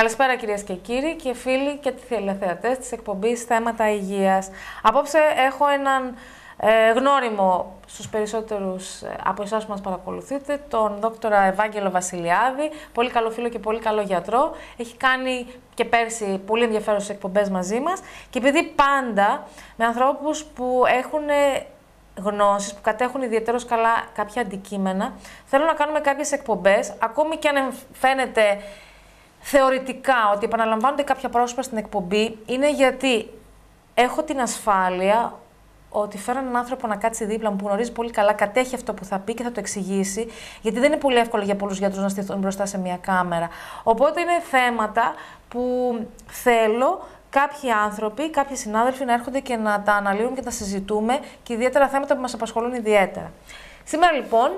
Καλησπέρα κυρίες και κύριοι και φίλοι και τηλεθεατές της εκπομπής Θέματα Υγείας. Απόψε έχω έναν ε, γνώριμο στους περισσότερους ε, από εσάς που μας παρακολουθείτε, τον δόκτωρα Ευάγγελο Βασιλιάδη, πολύ καλό φίλο και πολύ καλό γιατρό. Έχει κάνει και πέρσι πολύ ενδιαφέρουσες εκπομπές μαζί μας και επειδή πάντα με ανθρώπους που έχουν ε, γνώσεις, που κατέχουν ιδιαίτερως καλά κάποια αντικείμενα, θέλω να κάνουμε κάποιες εκπομπές, ακόμη και αν φαίνεται θεωρητικά ότι επαναλαμβάνονται κάποια πρόσωπα στην εκπομπή, είναι γιατί έχω την ασφάλεια ότι φέρω έναν άνθρωπο να κάτσει δίπλα μου που γνωρίζει πολύ καλά, κατέχει αυτό που θα πει και θα το εξηγήσει, γιατί δεν είναι πολύ εύκολο για πολλούς γιατρούς να στηθούν μπροστά σε μια κάμερα. Οπότε είναι θέματα που θέλω κάποιοι άνθρωποι, κάποιοι συνάδελφοι να έρχονται και να τα αναλύουν και τα συζητούμε και ιδιαίτερα θέματα που μας απασχολούν ιδιαίτερα. Σήμερα λοιπόν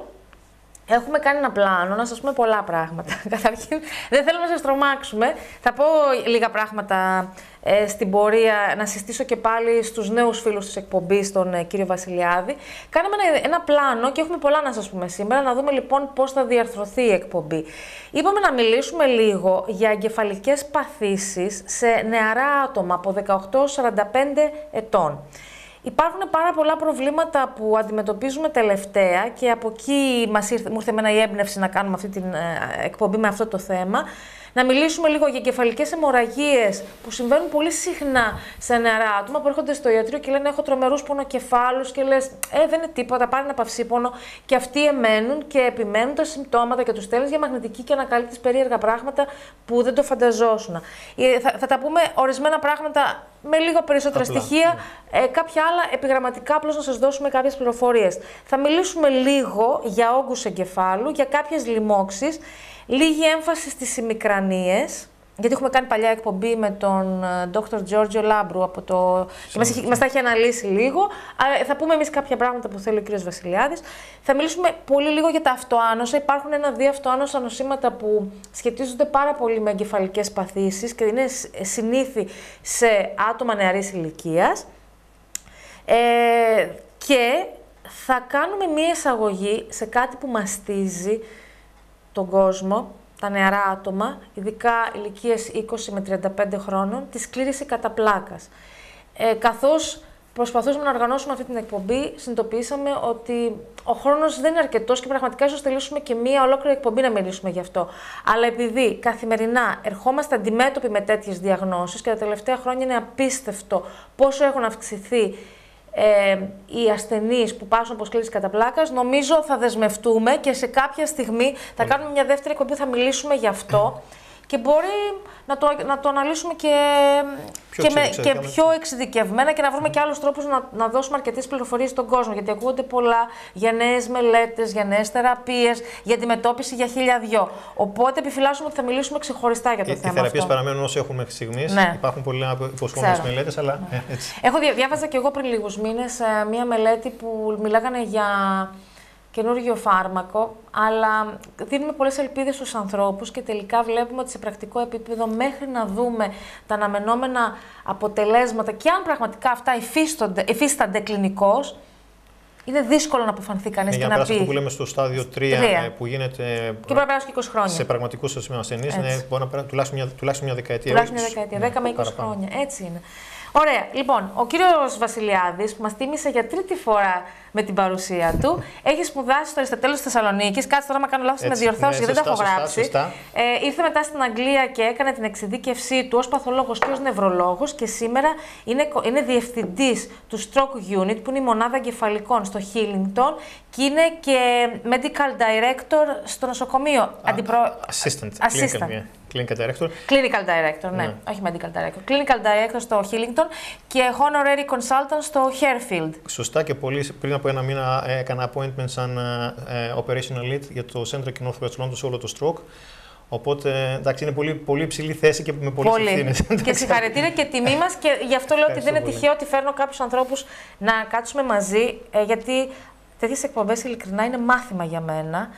Έχουμε κάνει ένα πλάνο να σας πούμε πολλά πράγματα. Καταρχήν, δεν θέλω να σας τρομάξουμε. Θα πω λίγα πράγματα ε, στην πορεία, να συστήσω και πάλι στους νέους φίλους της εκπομπής, τον ε, κύριο Βασιλιάδη. Κάναμε ένα, ένα πλάνο και έχουμε πολλά να σας πούμε σήμερα, να δούμε λοιπόν πώς θα διαρθρωθεί η εκπομπή. Είπαμε να μιλήσουμε λίγο για εγκεφαλικές παθήσεις σε νεαρά άτομα από 18-45 ετών. Υπάρχουν πάρα πολλά προβλήματα που αντιμετωπίζουμε τελευταία και από εκεί μας ήρθε, μου ήρθε εμένα η έμπνευση να κάνουμε αυτή την ε, εκπομπή με αυτό το θέμα να μιλήσουμε λίγο για κεφαλικές αιμορραγίες που συμβαίνουν πολύ συχνά σε νεαρά άτομα που έρχονται στο ιατρείο και λένε έχω τρομερούς πονοκεφάλους και λες ε δεν είναι τίποτα, πάρει ένα παυσίπονο και αυτοί εμένουν και επιμένουν τα συμπτώματα και τους στέλνεις για μαγνητική και ανακαλύπτεις περίεργα πράγματα που δεν το φανταζόσουν. Ε, θα, θα τα πούμε ορισμένα πράγματα με λίγο περισσότερα στοιχεία, ναι. ε, κάποια άλλα επιγραμματικά, απλώς να σας δώσουμε κάποιες πληροφορίες. Θα μιλήσουμε λίγο για όγκους εγκεφάλου, για κάποιες λοιμώξεις, Λίγη έμφαση στις ημικρανίες, γιατί έχουμε κάνει παλιά εκπομπή με τον Dr. Giorgio Λάμπρου από το... και μας, μας τα έχει αναλύσει λίγο. Αλλά θα πούμε εμείς κάποια πράγματα που θέλει ο κ. Βασιλιάδης. Θα μιλήσουμε πολύ λίγο για τα αυτοάνοσα. Υπάρχουν ένα-δύο αυτοάνοσα νοσήματα που σχετίζονται πάρα πολύ με εγκεφαλικές παθήσεις και είναι συνήθι σε άτομα νεαρής ηλικίας. Ε, και θα κάνουμε μία εισαγωγή σε κάτι που μαστίζει τον κόσμο, τα νεαρά άτομα, ειδικά ηλικίες 20 με 35 χρόνων, τη σκλήρηση κατά πλάκας. Ε, καθώς προσπαθούσαμε να οργανώσουμε αυτή την εκπομπή, συνειδητοποιήσαμε ότι ο χρόνος δεν είναι αρκετός και πραγματικά ίσως τελειώσουμε και μία ολόκληρη εκπομπή να μιλήσουμε γι' αυτό. Αλλά επειδή καθημερινά ερχόμαστε αντιμέτωποι με τέτοιες διαγνώσεις και τα τελευταία χρόνια είναι απίστευτο πόσο έχουν αυξηθεί ε, οι ασθενείς που πάσουν από σκλήρωση κατά πλάκας, νομίζω θα δεσμευτούμε και σε κάποια στιγμή θα κάνουμε μια δεύτερη εκπομπή που θα μιλήσουμε γι' αυτό και μπορεί να το, να το αναλύσουμε και πιο, και, με, και πιο εξειδικευμένα και να βρούμε και άλλους τρόπους να, να δώσουμε αρκετές πληροφορίες στον κόσμο. Γιατί ακούγονται πολλά για νέες μελέτες, για νέες θεραπείες, για αντιμετώπιση για χίλια δυο. Οπότε επιφυλάσσουμε ότι θα μιλήσουμε ξεχωριστά για το και, θέμα. Οι θεραπείες παραμένουν όσο έχουμε μέχρι στιγμής. Ναι. Υπάρχουν πολλά υποσχόμενες μελέτες, αλλά ναι. ε, έτσι. Έχω διάβαζα και εγώ πριν λίγους μήνες ε, μία μελέτη που μιλάγανε για καινούργιο φάρμακο, αλλά δίνουμε πολλές ελπίδες στους ανθρώπους και τελικά βλέπουμε ότι σε πρακτικό επίπεδο μέχρι να δούμε τα αναμενόμενα αποτελέσματα και αν πραγματικά αυτά υφίστανται κλινικώς, είναι δύσκολο να αποφανθεί κανείς ναι, και να πει. Αυτό που λέμε στο στάδιο 3, 3. Ε, που γίνεται. Και πρέπει να περάσει και 20 χρόνια. Σε πραγματικούς ασθενείς, ναι, μπορεί να περάσει τουλάχιστον μια, τουλάχιστον μια δεκαετία. Τουλάχιστον μια δεκαετία, 10 με 20 χρόνια. Έτσι είναι. Ωραία. Λοιπόν, ο κύριος Βασιλιάδης, που μας τίμησε για τρίτη φορά με την παρουσία του, έχει σπουδάσει στο Αριστοτέλο της Θεσσαλονίκης. Κάτσε τώρα, να κάνω λάθος, με διορθώσει, ναι, γιατί δεν τα έχω γράψει. Σωστά, Ε, ήρθε μετά στην Αγγλία και έκανε την εξειδίκευσή του ως παθολόγος και ως νευρολόγος και σήμερα είναι, είναι διευθυντής του Stroke Unit, που είναι η μονάδα εγκεφαλικών στο Hillington και είναι και medical director στο νοσοκομείο. Αντιπρο... Assistant. Assistant. Clinical Director. Clinical Director, ναι. ναι. Όχι Medical Director. Clinical Director στο Hillington και Honorary Consultant στο Hairfield. Σωστά και πολύ πριν από ένα μήνα έκανα appointment σαν uh, Operational Lead για το Central και Northwest London σε όλο το stroke. Οπότε εντάξει, είναι πολύ, πολύ υψηλή θέση και με πολλές ευθύνες. Και συγχαρητήρια και τιμή μας. Και γι' αυτό λέω ότι δεν είναι τυχαίο ότι φέρνω κάποιους ανθρώπους να κάτσουμε μαζί, ε, γιατί τέτοιες εκπομπές ειλικρινά είναι μάθημα για μένα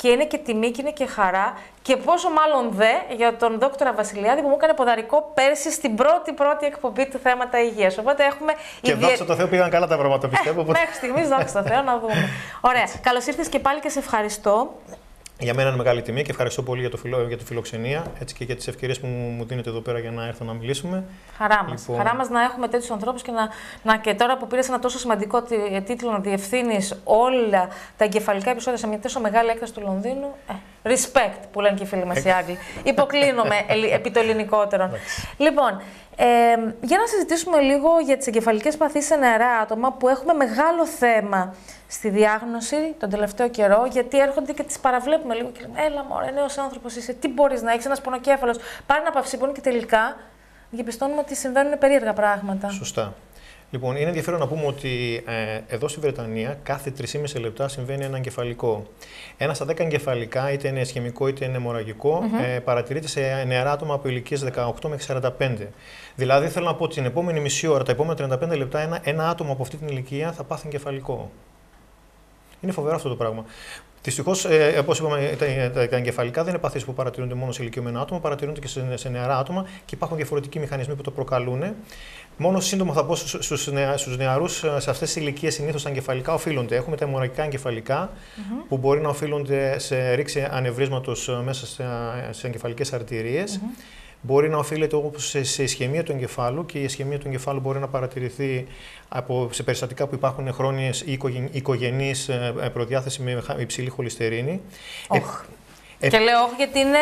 και είναι και τιμή και είναι και χαρά. Και πόσο μάλλον δε για τον δόκτωρα Βασιλιάδη που μου έκανε ποδαρικό πέρσι στην πρώτη πρώτη εκπομπή του θέματα υγείας. Οπότε έχουμε. Και ιδια... δόξα τω Θεώ πήγαν καλά τα πράγματα, πιστεύω. Οπότε... Μέχρι στιγμής, δόξα τω Θεώ, να δούμε. Ωραία. Καλώς ήρθες και πάλι και σε ευχαριστώ. Για μένα είναι μεγάλη τιμή και ευχαριστώ πολύ για, το φιλο, για τη φιλοξενία έτσι και για τις ευκαιρίες που μου δίνετε εδώ πέρα για να έρθω να μιλήσουμε. Χαρά μας. Λοιπόν... Χαρά μας να έχουμε τέτοιους ανθρώπους και, να, να, και τώρα που πήρες ένα τόσο σημαντικό τίτλο να διευθύνεις όλα τα εγκεφαλικά επεισόδια σε μια τόσο μεγάλη έκταση του Λονδίνου. Ε, respect που λένε και οι φίλοι μας οι Άγγλοι. Υποκλίνομαι επί το ελληνικότερο. λοιπόν, ε, για να συζητήσουμε λίγο για τις εγκεφαλικές παθήσεις σε νεαρά άτομα που έχουμε μεγάλο θέμα στη διάγνωση τον τελευταίο καιρό, γιατί έρχονται και τις παραβλέπουμε λίγο και λέμε: Έλα, μωρέ, νέος άνθρωπος είσαι, τι μπορείς να έχεις, ένας πονοκέφαλος. Πάρει ένα παυσίπονο και τελικά διαπιστώνουμε ότι συμβαίνουν περίεργα πράγματα. Σωστά. Λοιπόν, είναι ενδιαφέρον να πούμε ότι ε, εδώ στη Βρετανία κάθε 3,5 λεπτά συμβαίνει ένα εγκεφαλικό. Ένα στα 10 εγκεφαλικά, είτε είναι σχημικό είτε είναι αιμορραγικό, ε, παρατηρείται σε νεαρά άτομα από ηλικίες 18 μέχρι 45. Δηλαδή, θέλω να πω ότι την επόμενη μισή ώρα, τα επόμενα 35 λεπτά, ένα, ένα άτομο από αυτή την ηλικία θα πάθει εγκεφαλικό. Είναι φοβερό αυτό το πράγμα. Δυστυχώς, ε, όπως είπαμε, τα, τα εγκεφαλικά δεν είναι παθήσεις που παρατηρούνται μόνο σε ηλικιωμένα άτομα, παρατηρούνται και σε, σε νεαρά άτομα και υπάρχουν διαφορετικοί μηχανισμοί που το προκαλούν. Μόνο σύντομα θα πω στους νεαρούς, ε, σε αυτές τις ηλικίες συνήθως τα εγκεφαλικά οφείλονται. Έχουμε τα αιμορραγικά εγκεφαλικά, mm-hmm. που μπορεί να οφείλονται σε ρήξη ανεβρίσματος ε, μέσα σε, σε εγκεφαλικές αρτηρίες. Mm-hmm. Μπορεί να οφείλεται όπως σε, σε ισχυμία του εγκεφάλου και η ισχυμία του εγκεφάλου μπορεί να παρατηρηθεί από, σε περιστατικά που υπάρχουν χρόνιες ή οικογενείς ε, προδιάθεση με υψηλή χολυστερίνη. Oh. Ε, και λέω όχι γιατί είναι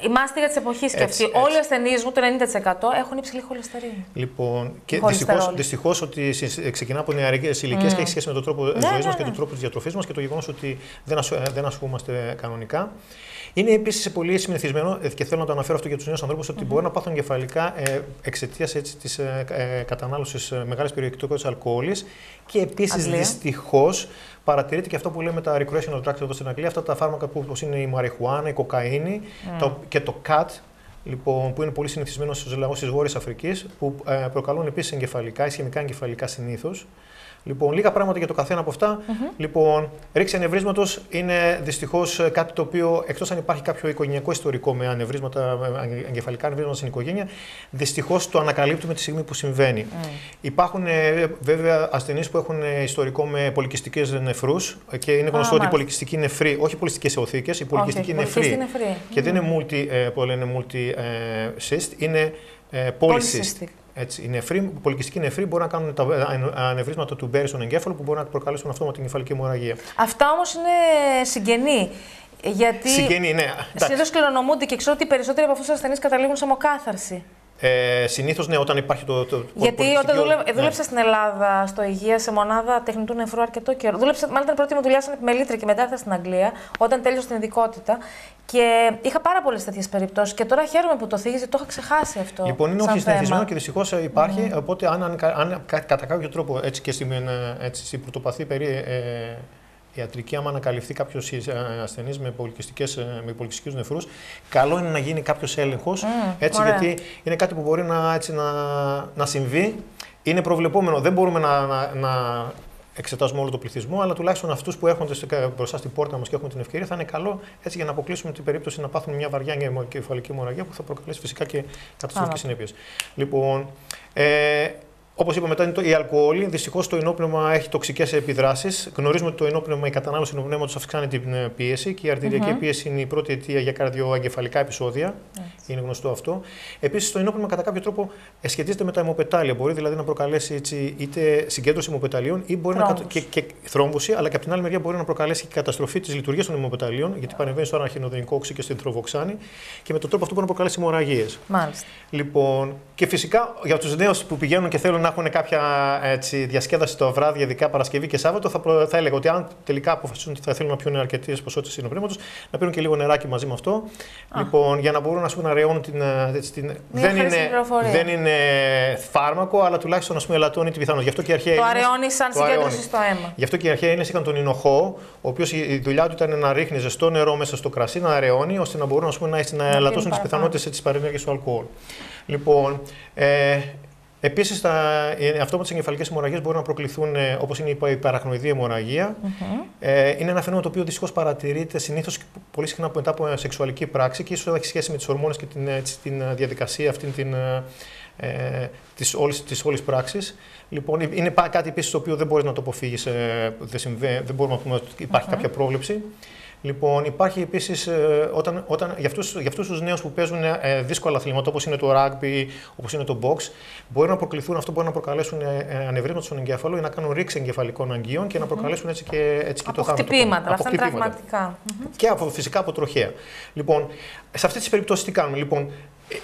η μάστιγα της εποχής και αυτή. Όλοι οι ασθενείς μου, το 90% έχουν υψηλή χολυστερίνη. Λοιπόν, και δυστυχώς ότι ξεκινά από νεαρικέ ηλικίες mm. και έχει σχέση με τον τρόπο ναι, ζωής ναι, μα και τον ναι. τρόπο της διατροφής μας και το γεγονός ότι δεν, ασχ, δεν ασχολούμαστε κανονικά. Είναι επίσης πολύ συνηθισμένο και θέλω να το αναφέρω αυτό για τους νέους ανθρώπους ότι mm-hmm. μπορεί να πάθουν κεφαλικά ε, εξαιτίας της ε, ε, κατανάλωσης ε, μεγάλης περιεκτικότητα αλκοόλης και επίσης δυστυχώς παρατηρείται και αυτό που λέμε τα recreational drugs εδώ στην Αγγλία, αυτά τα φάρμακα που όπως είναι η μαριχουάνα, η κοκαίνη mm. το, και το CAT, λοιπόν, που είναι πολύ συνηθισμένο στους λαούς της Βόρειας Αφρικής, που ε, προκαλούν επίσης εγκεφαλικά, ισχυμικά εγκεφαλικά συνήθως. Λοιπόν, λίγα πράγματα για το καθένα από αυτά. Mm-hmm. Λοιπόν, ρήξη ανεβρίσματος είναι δυστυχώς κάτι το οποίο, εκτός αν υπάρχει κάποιο οικογενειακό ιστορικό με ανεβρίσματα, εγκεφαλικά ανεβρίσματα στην οικογένεια, δυστυχώς το ανακαλύπτουμε τη στιγμή που συμβαίνει. Mm. Υπάρχουν ε, βέβαια ασθενείς που έχουν ιστορικό με πολικιστικές νεφρούς και είναι γνωστό ότι οι πολικιστικοί νεφροί, όχι πολικιστικές εωθήκε, οι πολικιστικοί νεφροί. Και δεν είναι multi, ε, που λένε multi ε, cyst, είναι ε, polycyst. Έτσι, οι νεφροί, οι πολικιστικοί νεφροί μπορούν να κάνουν τα ανεβρίσματα του μπέρι στον εγκέφαλο που μπορεί να προκαλέσουν αυτό με την κεφαλική αιμορραγία. Αυτά όμως είναι συγγενή. Γιατί Συγγενή, ναι. συνήθω κληρονομούνται και ξέρω ότι οι περισσότεροι από αυτούς τους ασθενείς καταλήγουν σε μοκάθαρση. Ε, Συνήθως, ναι, όταν υπάρχει το. το Γιατί όταν δούλευα, ναι. δούλεψα στην Ελλάδα, στο Υγεία, σε μονάδα τεχνητού νεφρού αρκετό καιρό. Δούλεψα, μάλλον ήταν πρώτη μου δουλειά σαν επιμελήτρια και μετά ήρθα στην Αγγλία, όταν τέλειωσα την ειδικότητα. Και είχα πάρα πολλές τέτοιες περιπτώσεις. Και τώρα χαίρομαι που το θίγεις, το είχα ξεχάσει αυτό. Λοιπόν, είναι όχι συνηθισμένο και δυστυχώς υπάρχει. Mm. Οπότε, αν, αν, αν, κατά κάποιο τρόπο έτσι και στην, ε, έτσι, στην πρωτοπαθή περί, ε, ιατρική, άμα ανακαλυφθεί κάποιος ε, ασθενής με, με πολυκυστικού νεφρούς, καλό είναι να γίνει κάποιος έλεγχος. έτσι, γιατί είναι κάτι που μπορεί να, έτσι, να, να συμβεί. Είναι προβλεπόμενο. Δεν μπορούμε να, να, να εξετάσουμε όλο το πληθυσμό, αλλά τουλάχιστον αυτούς που έρχονται μπροστά στην πόρτα μας και έχουν την ευκαιρία, θα είναι καλό έτσι για να αποκλείσουμε την περίπτωση να πάθουν μια βαριά κεφαλική αιμορραγία που θα προκαλέσει φυσικά και καταστροφικές συνέπειες. Λοιπόν, ε, Όπως είπαμε, μετά είναι το, η αλκοόλη. Δυστυχώς το ενόπνευμα έχει τοξικές επιδράσεις. Γνωρίζουμε ότι το ενόπνευμα, η κατανάλωση ενόπνευματος αυξάνει την ε, πίεση και η αρτηριακή mm-hmm. πίεση είναι η πρώτη αιτία για καρδιοαγκεφαλικά επεισόδια. Mm-hmm. Είναι γνωστό αυτό. Επίσης, το ενόπνευμα κατά κάποιο τρόπο σχετίζεται με τα αιμοπετάλια. Μπορεί δηλαδή να προκαλέσει έτσι, είτε συγκέντρωση αιμοπεταλίων ή μπορεί να. και, και θρόμβωση, αλλά και από την άλλη μεριά μπορεί να προκαλέσει και καταστροφή της λειτουργίας των αιμοπεταλίων, γιατί παρεμβαίνει στο αναχινοδενικό όξι και στην θροβοξάνη και με τον τρόπο αυτό μπορεί να προκαλέσει αιμορραγίε. Λοιπόν, και φυσικά για τους νέους που πηγαίνουν και θέλουν να έχουν κάποια έτσι, διασκέδαση το βράδυ, ειδικά Παρασκευή και Σάββατο, θα, προ... θα έλεγα ότι αν τελικά αποφασίσουν ότι θα θέλουν να πιούν αρκετές ποσότητες συνοπνεύματο, να πίνουν και λίγο νεράκι μαζί με αυτό. Α. Λοιπόν, για να μπορούν ας πούμε, να ρεώνουν την. Έτσι, την... δεν, είναι, δεν είναι φάρμακο, αλλά τουλάχιστον ας πούμε, ελαττώνει την πιθανότητα. Γι' αυτό και η αρχαία. Το αραιώνει σαν συγκέντρωση στο αίμα. Γι' αυτό και οι αρχαίοι Έλληνες είχαν τον Ινοχό, ο οποίος η δουλειά του ήταν να ρίχνει ζεστό νερό μέσα στο κρασί, να αραιώνει, ώστε να μπορούν ας πούμε, να, να ελαττώσουν τις πιθανότητες της παρενέργειας του αλκοόλ. Λοιπόν, ε, Επίσης, αυτό με τις εγκεφαλικές αιμορραγίες μπορεί να προκληθούν ε, όπως είναι η παραχνοειδή αιμορραγία. Mm-hmm. Ε, είναι ένα φαινόμενο το οποίο δυστυχώς παρατηρείται συνήθως πολύ συχνά μετά από σεξουαλική πράξη και ίσως έχει σχέση με τις ορμόνες και την, έτσι, την διαδικασία αυτή την, ε, της, όλης, της όλης πράξης. Λοιπόν, είναι κάτι επίσης το οποίο δεν μπορείς να το αποφύγεις, ε, δεν, δεν μπορούμε να πούμε ότι υπαρχει κάποια πρόβλεψη. Λοιπόν, υπάρχει επίσης ε, όταν, όταν, για αυτούς για αυτούς τους νέους που παίζουν ε, δύσκολα αθλήματα όπως είναι το rugby, όπως είναι το box, μπορεί να προκληθούν, αυτό μπορεί να προκαλέσουν ε, ε ανεβρίσματα στον εγκέφαλο ή να κάνουν ρήξη εγκεφαλικών αγγείων και να προκαλέσουν έτσι και, έτσι και από το θάνατο. Χτυπήματα, αυτά είναι τραυματικά. Και από φυσικά από τροχέα. Λοιπόν, σε αυτές τις περιπτώσεις τι κάνουμε; Λοιπόν,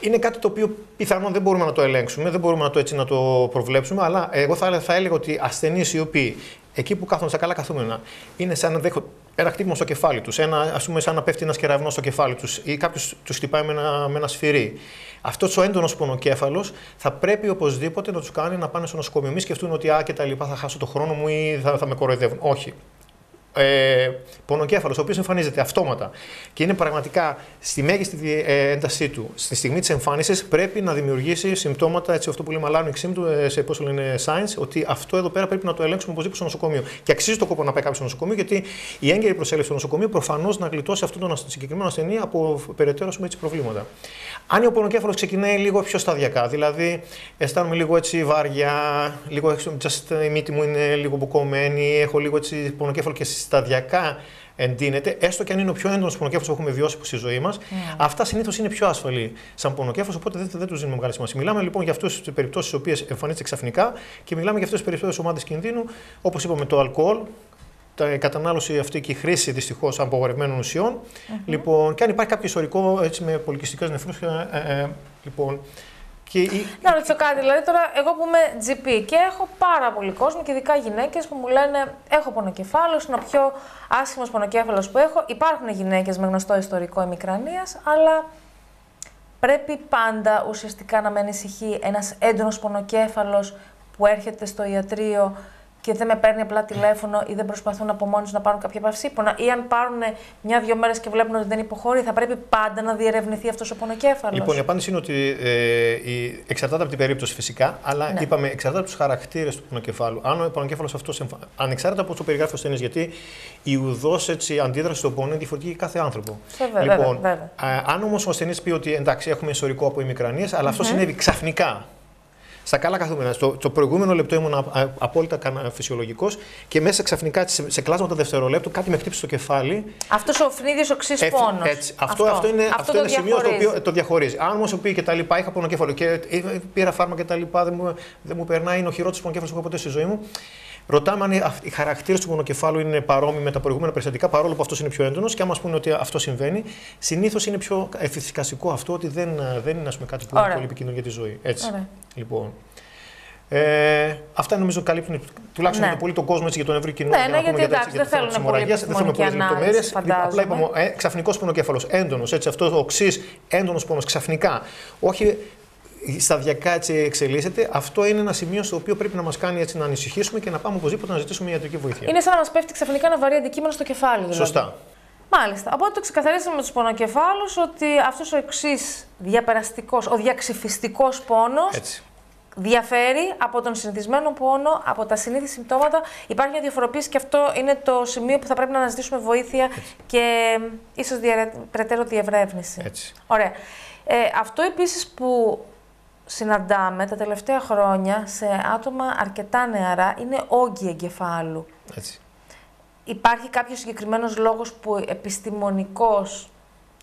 είναι κάτι το οποίο πιθανόν δεν μπορούμε να το ελέγξουμε, δεν μπορούμε να το, έτσι, να το προβλέψουμε, αλλά εγώ θα, θα έλεγα ότι ασθενείς οι οποίοι εκεί που κάθονται στα καλά καθούμενα είναι σαν να δέχονται ένα χτύπημα στο κεφάλι τους, ας πούμε, σαν να πέφτει ένας κεραυνός στο κεφάλι τους ή κάποιος τους χτυπάει με ένα, με ένα σφυρί. Αυτός ο έντονος πονοκέφαλο θα πρέπει οπωσδήποτε να τους κάνει να πάνε στο νοσοκομείο. Μην σκεφτούν ότι α και τα λοιπά θα χάσω το χρόνο μου ή θα, θα με κοροϊδεύουν. Όχι ε, πονοκέφαλος, ο οποίος εμφανίζεται αυτόματα και είναι πραγματικά στη μέγιστη ε, έντασή του στη στιγμή της εμφάνισης, πρέπει να δημιουργήσει συμπτώματα, έτσι αυτό που λέμε alarming symptoms, ε, σε πώς λένε signs, ότι αυτό εδώ πέρα πρέπει να το ελέγξουμε οπωσδήποτε στο νοσοκομείο. Και αξίζει το κόπο να πάει κάποιος στο νοσοκομείο, γιατί η έγκαιρη προσέλευση στο νοσοκομείο προφανώς να γλιτώσει αυτόν τον συγκεκριμένο ασθενή από περαιτέρω έτσι, προβλήματα. Αν ο πονοκέφαλος ξεκινάει λίγο πιο σταδιακά, δηλαδή αισθάνομαι λίγο έτσι βάρια, λίγο just, η μύτη μου είναι λίγο μπουκωμένη, έχω λίγο έτσι πονοκέφαλο και σταδιακά εντείνεται, έστω και αν είναι ο πιο έντονος πονοκέφαλος που έχουμε βιώσει στη ζωή μας, yeah. αυτά συνήθως είναι πιο ασφαλή σαν πονοκέφαλος, οπότε δεν, δεν τους δίνουμε μεγάλη σημασία. Μιλάμε λοιπόν για αυτέ τις περιπτώσεις τι οποίες εμφανίζεται ξαφνικά και μιλάμε για αυτές τις περιπτώσεις ομάδες κινδύνου, όπως είπαμε το αλκοόλ, η κατανάλωση αυτή και η χρήση δυστυχώς απογορευμένων ουσιών. Mm-hmm. Λοιπόν, και αν υπάρχει κάποιο ιστορικό έτσι, με πολυκιστικέ νεφρούς. Ε, ε, λοιπόν, και η... Να ρωτήσω κάτι, δηλαδή τώρα εγώ που είμαι GP και έχω πάρα πολύ κόσμο και ειδικά γυναίκες που μου λένε Έχω πονοκεφάλαιο, είναι ο πιο άσχημος πονοκέφαλος που έχω. Υπάρχουν γυναίκες με γνωστό ιστορικό ημικρανίας, αλλά πρέπει πάντα ουσιαστικά να με ανησυχεί ένας έντονος πονοκέφαλος που έρχεται στο ιατρείο και δεν με παίρνει απλά τηλέφωνο ή δεν προσπαθούν από μόνοι να πάρουν κάποια παυσίπονα, ή αν πάρουν μια-δυο μέρες και βλέπουν ότι δεν υποχωρεί, θα πρέπει πάντα να διερευνηθεί αυτός ο πονοκέφαλος. Λοιπόν, η απάντηση είναι ότι ε, η, εξαρτάται από την περίπτωση φυσικά, αλλά ναι. είπαμε εξαρτάται από τους χαρακτήρες του πονοκεφάλου. Αν ο πονοκέφαλος αυτός, ανεξάρτητα από το περιγράφει ο ασθενή, γιατί η ουδός αντίδραση στον πόνο είναι διαφορετική για κάθε άνθρωπο. Βέβαια, λοιπόν, βέβαια, βέβαια. αν όμως ο ασθενή πει ότι εντάξει, έχουμε ιστορικό από ημικρανίες, αλλά mm-hmm. αυτό συνέβη ξαφνικά στα καλά καθούμενα. Στο, το προηγούμενο λεπτό ήμουν απόλυτα φυσιολογικός και μέσα ξαφνικά σε, σε κλάσματα δευτερολέπτου κάτι με χτύπησε στο κεφάλι. Αυτός ο φνίδιος οξύς πόνος. Αυτό, αυτό, αυτό είναι, αυτό αυτό είναι σημείο το οποίο το διαχωρίζει. Αν όμως πει και τα λοιπά, είχα πονοκέφαλο και ε, πήρα φάρμακα και τα λοιπά, δεν μου, δεν μου περνάει, είναι ο χειρότερος πονοκέφαλο που έχω ποτέ στη ζωή μου. Ρωτάμε αν οι χαρακτήρες του πονοκεφάλου είναι παρόμοιοι με τα προηγούμενα περιστατικά, παρόλο που αυτός είναι πιο έντονος. Και άμα πούνε ότι αυτό συμβαίνει, συνήθως είναι πιο εφησικαστικό αυτό ότι δεν, δεν είναι πούμε, κάτι που είναι πολύ επικίνδυνο για τη ζωή. Έτσι. Ωραία. Λοιπόν. Ε, αυτά νομίζω καλύπτουν τουλάχιστον ναι. πολύ τον κόσμο έτσι, για τον ευρύ κοινό. Ναι, ναι, γιατί εντάξει, δεν θέλουν πολύ Δεν θέλουμε πολλέ λεπτομέρειες. Απλά είπαμε ε, ξαφνικός πονοκέφαλο, έντονος, αυτός ο οξύς έντονος πόνο ξαφνικά. Όχι σταδιακά έτσι εξελίσσεται, αυτό είναι ένα σημείο στο οποίο πρέπει να μας κάνει έτσι να ανησυχήσουμε και να πάμε οπωσδήποτε να ζητήσουμε ιατρική βοήθεια. Είναι σαν να μας πέφτει ξαφνικά ένα βαρύ αντικείμενο στο κεφάλι. Δηλαδή. Σωστά. Μάλιστα. Οπότε το ξεκαθαρίσαμε με τους πονοκεφάλους ότι αυτός ο εξής διαπεραστικός, ο διαξυφιστικός πόνος διαφέρει από τον συνηθισμένο πόνο, από τα συνήθι συμπτώματα. Υπάρχει μια διαφοροποίηση και αυτό είναι το σημείο που θα πρέπει να αναζητήσουμε βοήθεια και ίσως περαιτέρω διευρεύνηση. Έτσι. Ωραία. Ε, αυτό επίσης που συναντάμε τα τελευταία χρόνια σε άτομα αρκετά νεαρά είναι όγκοι εγκεφάλου. Έτσι. Υπάρχει κάποιος συγκεκριμένος λόγος που επιστημονικός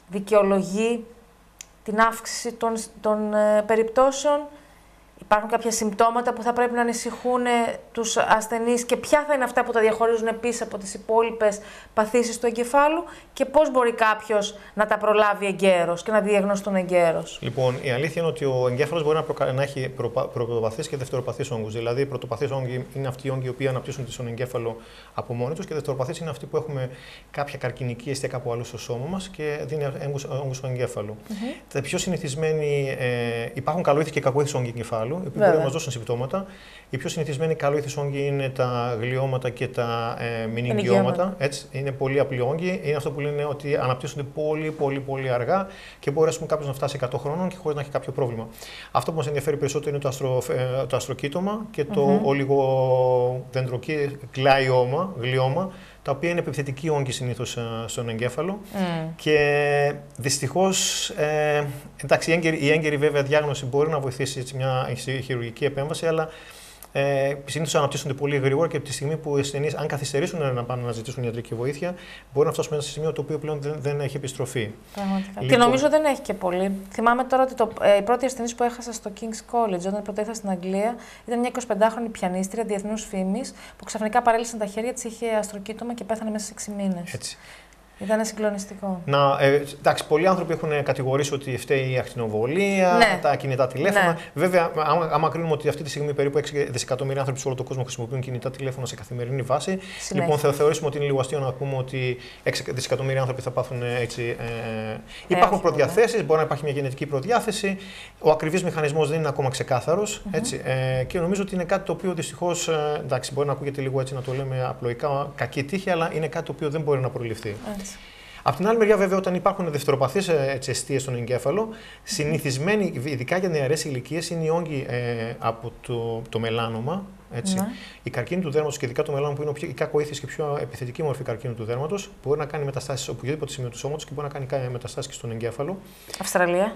δικαιολογεί την αύξηση των, των ε, περιπτώσεων; Υπάρχουν κάποια συμπτώματα που θα πρέπει να ανησυχούν τους ασθενείς και ποια θα είναι αυτά που τα διαχωρίζουν επίσης από τις υπόλοιπες παθήσεις του εγκεφάλου και πώς μπορεί κάποιος να τα προλάβει εγκαίρως και να διαγνωστούν εγκαίρως. Λοιπόν, η αλήθεια είναι ότι ο εγκέφαλος μπορεί να, προκα... να έχει πρωτοπαθείς και δευτεροπαθείς όγκους. Δηλαδή, πρωτοπαθείς όγκοι είναι αυτοί οι όγκοι οι οποίοι αναπτύσσουν τον εγκέφαλο από μόνοι τους και δευτεροπαθείς είναι αυτοί που έχουμε κάποια καρκινική αιστεία κάπου αλλού στο σώμα μας και δίνει όγκους στο εγκέφαλο. Mm-hmm. Τα πιο συνηθισμένοι ε, υπάρχουν καλοήθη και κακοήθης όγκοι εγκεφάλου οι οποίοι μπορεί να μας δώσουν συμπτώματα. Οι πιο συνηθισμένοι καλοήθη όγκοι είναι τα γλιώματα και τα ε, μηνυγκιώματα. Έτσι, είναι πολύ απλοί όγκοι. Είναι αυτό που λένε ότι αναπτύσσονται πολύ, πολύ, πολύ αργά και μπορεί κάποιος να φτάσει 100 χρόνων και χωρίς να έχει κάποιο πρόβλημα. Αυτό που μας ενδιαφέρει περισσότερο είναι το, αστρο, ε, το αστροκύτωμα και το mm-hmm. ολιγογλαϊώμα, γλιώμα, τα οποία είναι επιθετικοί όγκοι συνήθως ε, στον εγκέφαλο. Mm. Και δυστυχώς, ε, εντάξει, η έγκαιρη, η έγκαιρη βέβαια διάγνωση μπορεί να βοηθήσει έτσι, μια χειρουργική επέμβαση, αλλά ε, συνήθως αναπτύσσονται πολύ γρήγορα και από τη στιγμή που οι ασθενείς, αν καθυστερήσουν να πάνε να ζητήσουν ιατρική βοήθεια, μπορεί να φτάσουμε σε ένα σημείο το οποίο πλέον δεν, δεν έχει επιστροφή. Πραγματικά. Λοιπόν, και νομίζω δεν έχει και πολύ. Θυμάμαι τώρα ότι το, ε, η πρώτη ασθενή που έχασα στο King's College, όταν πρώτα ήρθα στην Αγγλία, ήταν μια 25χρονη πιανίστρια διεθνούς φήμης που ξαφνικά παρέλυσαν τα χέρια της, είχε αστροκύτωμα και πέθανε μέσα σε 6 μήνες. Ήταν συγκλονιστικό. Να, ε, εντάξει, πολλοί άνθρωποι έχουν κατηγορήσει ότι φταίει η ακτινοβολία, ναι. τα κινητά τηλέφωνα. Ναι. Βέβαια, άμα, άμα κρίνουμε ότι αυτή τη στιγμή περίπου 6 δισεκατομμύρια άνθρωποι σε όλο τον κόσμο χρησιμοποιούν κινητά τηλέφωνα σε καθημερινή βάση, Συνέχεια. λοιπόν θα θεωρήσουμε ότι είναι λίγο αστείο να πούμε ότι 6 δισεκατομμύρια άνθρωποι θα πάθουν έτσι. Ε, υπάρχουν ε, προδιαθέσεις, μπορεί να υπάρχει μια γενετική προδιάθεση. Ο ακριβής μηχανισμός δεν είναι ακόμα ξεκάθαρος. Mm-hmm. ε, και νομίζω ότι είναι κάτι το οποίο δυστυχώς. Ε, εντάξει, μπορεί να ακούγεται λίγο έτσι να το λέμε απλοϊκά, κακή τύχη, αλλά είναι κάτι το οποίο δεν μπορεί να προληφθεί. Έτσι. Από την άλλη μεριά, βέβαια, όταν υπάρχουν δευτεροπαθείς ε, αιστείες στον εγκέφαλο, συνηθισμένοι, ειδικά για νεαρές ηλικίες, είναι οι όγκοι ε, από το, το μελάνομα. Έτσι. Ναι. Η καρκίνη του δέρματος και ειδικά το μελάνο που είναι η κακοήθη και πιο επιθετική μορφή καρκίνου του δέρματος, μπορεί να κάνει μεταστάσεις οποιοδήποτε σημείο του σώματος και μπορεί να κάνει μεταστάσεις και στον εγκέφαλο. Αυστραλία.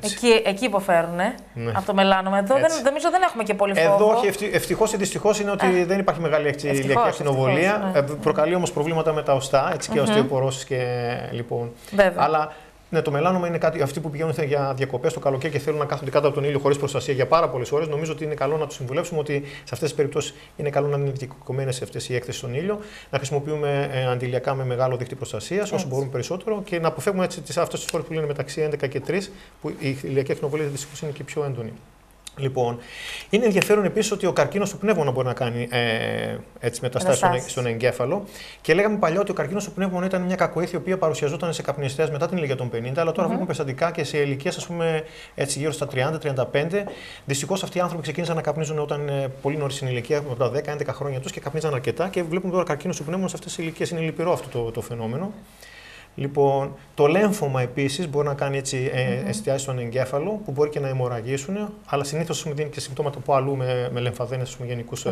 Εκεί, εκεί υποφέρουν ναι. από το μελάνο. Εδώ δεν, νομίζω δεν έχουμε και πολύ φόβο. Εδώ όχι. Ευτυχώς ή δυστυχώς είναι ότι ε. δεν υπάρχει μεγάλη ηλιακή ακτινοβολία. Ναι. Ε, προκαλεί όμως προβλήματα με τα οστά έτσι, και mm-hmm. οστεοπορώσεις και λοιπόν. Βέβαια. Αλλά ναι, το μελάνωμα είναι κάτι. Αυτοί που πηγαίνουν για διακοπές το καλοκαίρι και θέλουν να κάθονται κάτω από τον ήλιο χωρίς προστασία για πάρα πολλές ώρες, νομίζω ότι είναι καλό να τους συμβουλεύσουμε ότι σε αυτές τις περιπτώσεις είναι καλό να είναι διακοπημένε αυτές οι έκθεσεις στον ήλιο, να χρησιμοποιούμε ε, αντιλιακά με μεγάλο δίκτυο προστασίας όσο μπορούμε περισσότερο και να αποφεύγουμε αυτές τις ώρες που λένε μεταξύ 11 και 3, που η ηλιακή ακτινοβολία δυστυχώς είναι και πιο έντονη. Λοιπόν, είναι ενδιαφέρον επίσης ότι ο καρκίνος του πνεύμονα μπορεί να κάνει ε, έτσι μεταστάσεις στον, στον εγκέφαλο. Και λέγαμε παλιά ότι ο καρκίνος του πνεύμονα ήταν μια κακοήθεια η οποία παρουσιαζόταν σε καπνιστές μετά την ηλικία των 50, αλλά τώρα mm-hmm. βλέπουμε περιστατικά και σε ηλικίες, ας πούμε, έτσι γύρω στα 30-35. Δυστυχώς αυτοί οι άνθρωποι ξεκίνησαν να καπνίζουν όταν είναι πολύ νωρίς στην ηλικία, από τα 10-11 χρόνια τους και καπνίζαν αρκετά. Και βλέπουμε τώρα καρκίνος του πνεύμονα σε αυτές τις ηλικίες. Είναι λυπηρό αυτό το, το φαινόμενο. Λοιπόν, το λέμφωμα επίσης μπορεί να κάνει έτσι, ε, εστιάσει στον εγκέφαλο που μπορεί και να αιμορραγήσουν, αλλά συνήθως δίνει και συμπτώματα από αλλού με, με λεμφαδένες γενικούς ε,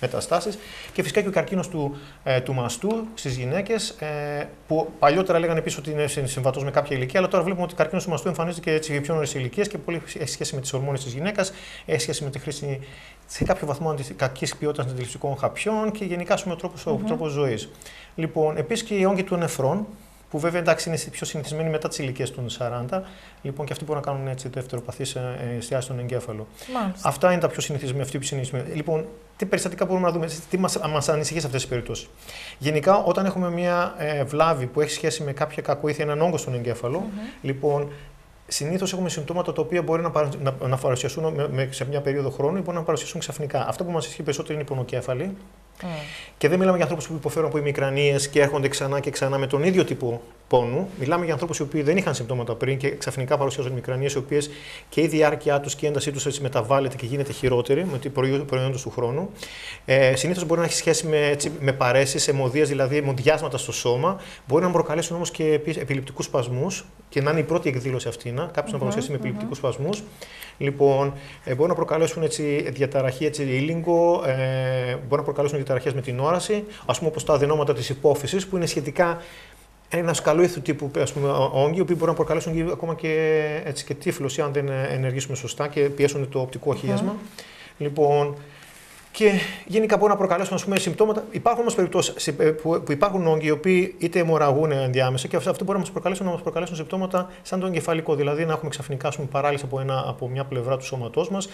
μεταστάσεις. Και φυσικά και ο καρκίνος του, ε, του μαστού στις γυναίκες, ε, που παλιότερα λέγανε επίσης ότι είναι συμβατός με κάποια ηλικία, αλλά τώρα βλέπουμε ότι ο καρκίνος του μαστού εμφανίζεται και έτσι πιο νωρίς ηλικίες και πολύ έχει σχέση με τις ορμόνες της γυναίκας, έχει σχέση με τη χρήση σε κάποιο βαθμό κακής ποιότητας αντιληπτικών χαπιών και γενικά ο τρόπος mm-hmm. ζωής. Λοιπόν, επίσης και οι όγκοι του νεφρών, που βέβαια εντάξει είναι πιο συνηθισμένοι μετά τις ηλικίες των 40. Λοιπόν, και αυτοί μπορούν να κάνουν έτσι δευτεροπαθεί ε, εστιάσει στον εγκέφαλο. Μάλιστα. Αυτά είναι τα πιο συνηθισμένοι, αυτοί που συνηθισμένοι. Λοιπόν, τι περιστατικά μπορούμε να δούμε, τι μας μας ανησυχεί σε αυτές τις περιπτώσεις. Γενικά, όταν έχουμε μια ε, βλάβη που έχει σχέση με κάποια κακοήθεια, έναν όγκο στον εγκέφαλο, mm-hmm. λοιπόν, Συνήθως έχουμε συμπτώματα τα οποία μπορεί να, να, να παρουσιαστούν με, με, σε μια περίοδο χρόνου ή μπορεί να παρουσιαστούν ξαφνικά. Αυτό που μας ισχύει περισσότερο είναι η πονοκέφαλη, Mm. Και δεν μιλάμε για ανθρώπους που υποφέρουν από ημικρανίες και έρχονται ξανά και ξανά με τον ίδιο τύπο πόνου. Μιλάμε για ανθρώπους οι οποίοι δεν είχαν συμπτώματα πριν και ξαφνικά παρουσιάζουν ημικρανίε, οι οποίες και η διάρκεια τους και η έντασή τους μεταβάλλεται και γίνεται χειρότερη με την προϊόντος του χρόνου. Ε, Συνήθως μπορεί να έχει σχέση με, με παρέσεις, αιμοδίες, δηλαδή αιμοδιάσματα στο σώμα. Μπορεί να προκαλέσουν όμως και επιληπτικούς σπασμούς και να είναι η πρώτη εκδήλωση αυτή, κάποιος mm-hmm, να παρουσιάσει με επιληπτικούς mm-hmm. σπασμούς. Λοιπόν, ε, μπορεί να προκαλέσουν έτσι, διαταραχή έτσι, ήλιγκο, ε, μπορεί να προκαλέσουν διαταραχές με την όραση, ας πούμε όπως τα αδενόματα της υπόφυσης, που είναι σχετικά ένα καλοήθου τύπου ας πούμε, όγκοι, που μπορεί να προκαλέσουν ακόμα και, έτσι, και τύφλωση αν δεν ενεργήσουμε σωστά και πιέσουν το οπτικό χίασμα. Λοιπόν, και γενικά μπορεί να προκαλέσουν ας πούμε, συμπτώματα. Υπάρχουν όμως περιπτώσεις που, που υπάρχουν όγκοι οι οποίοι είτε αιμορραγούν ενδιάμεσα και αυτό μπορεί να μας προκαλέσουν, να μας προκαλέσουν συμπτώματα σαν το εγκεφαλικό. Δηλαδή να έχουμε ξαφνικά πούμε, παράλυση από, ένα, από μια πλευρά του σώματός μας,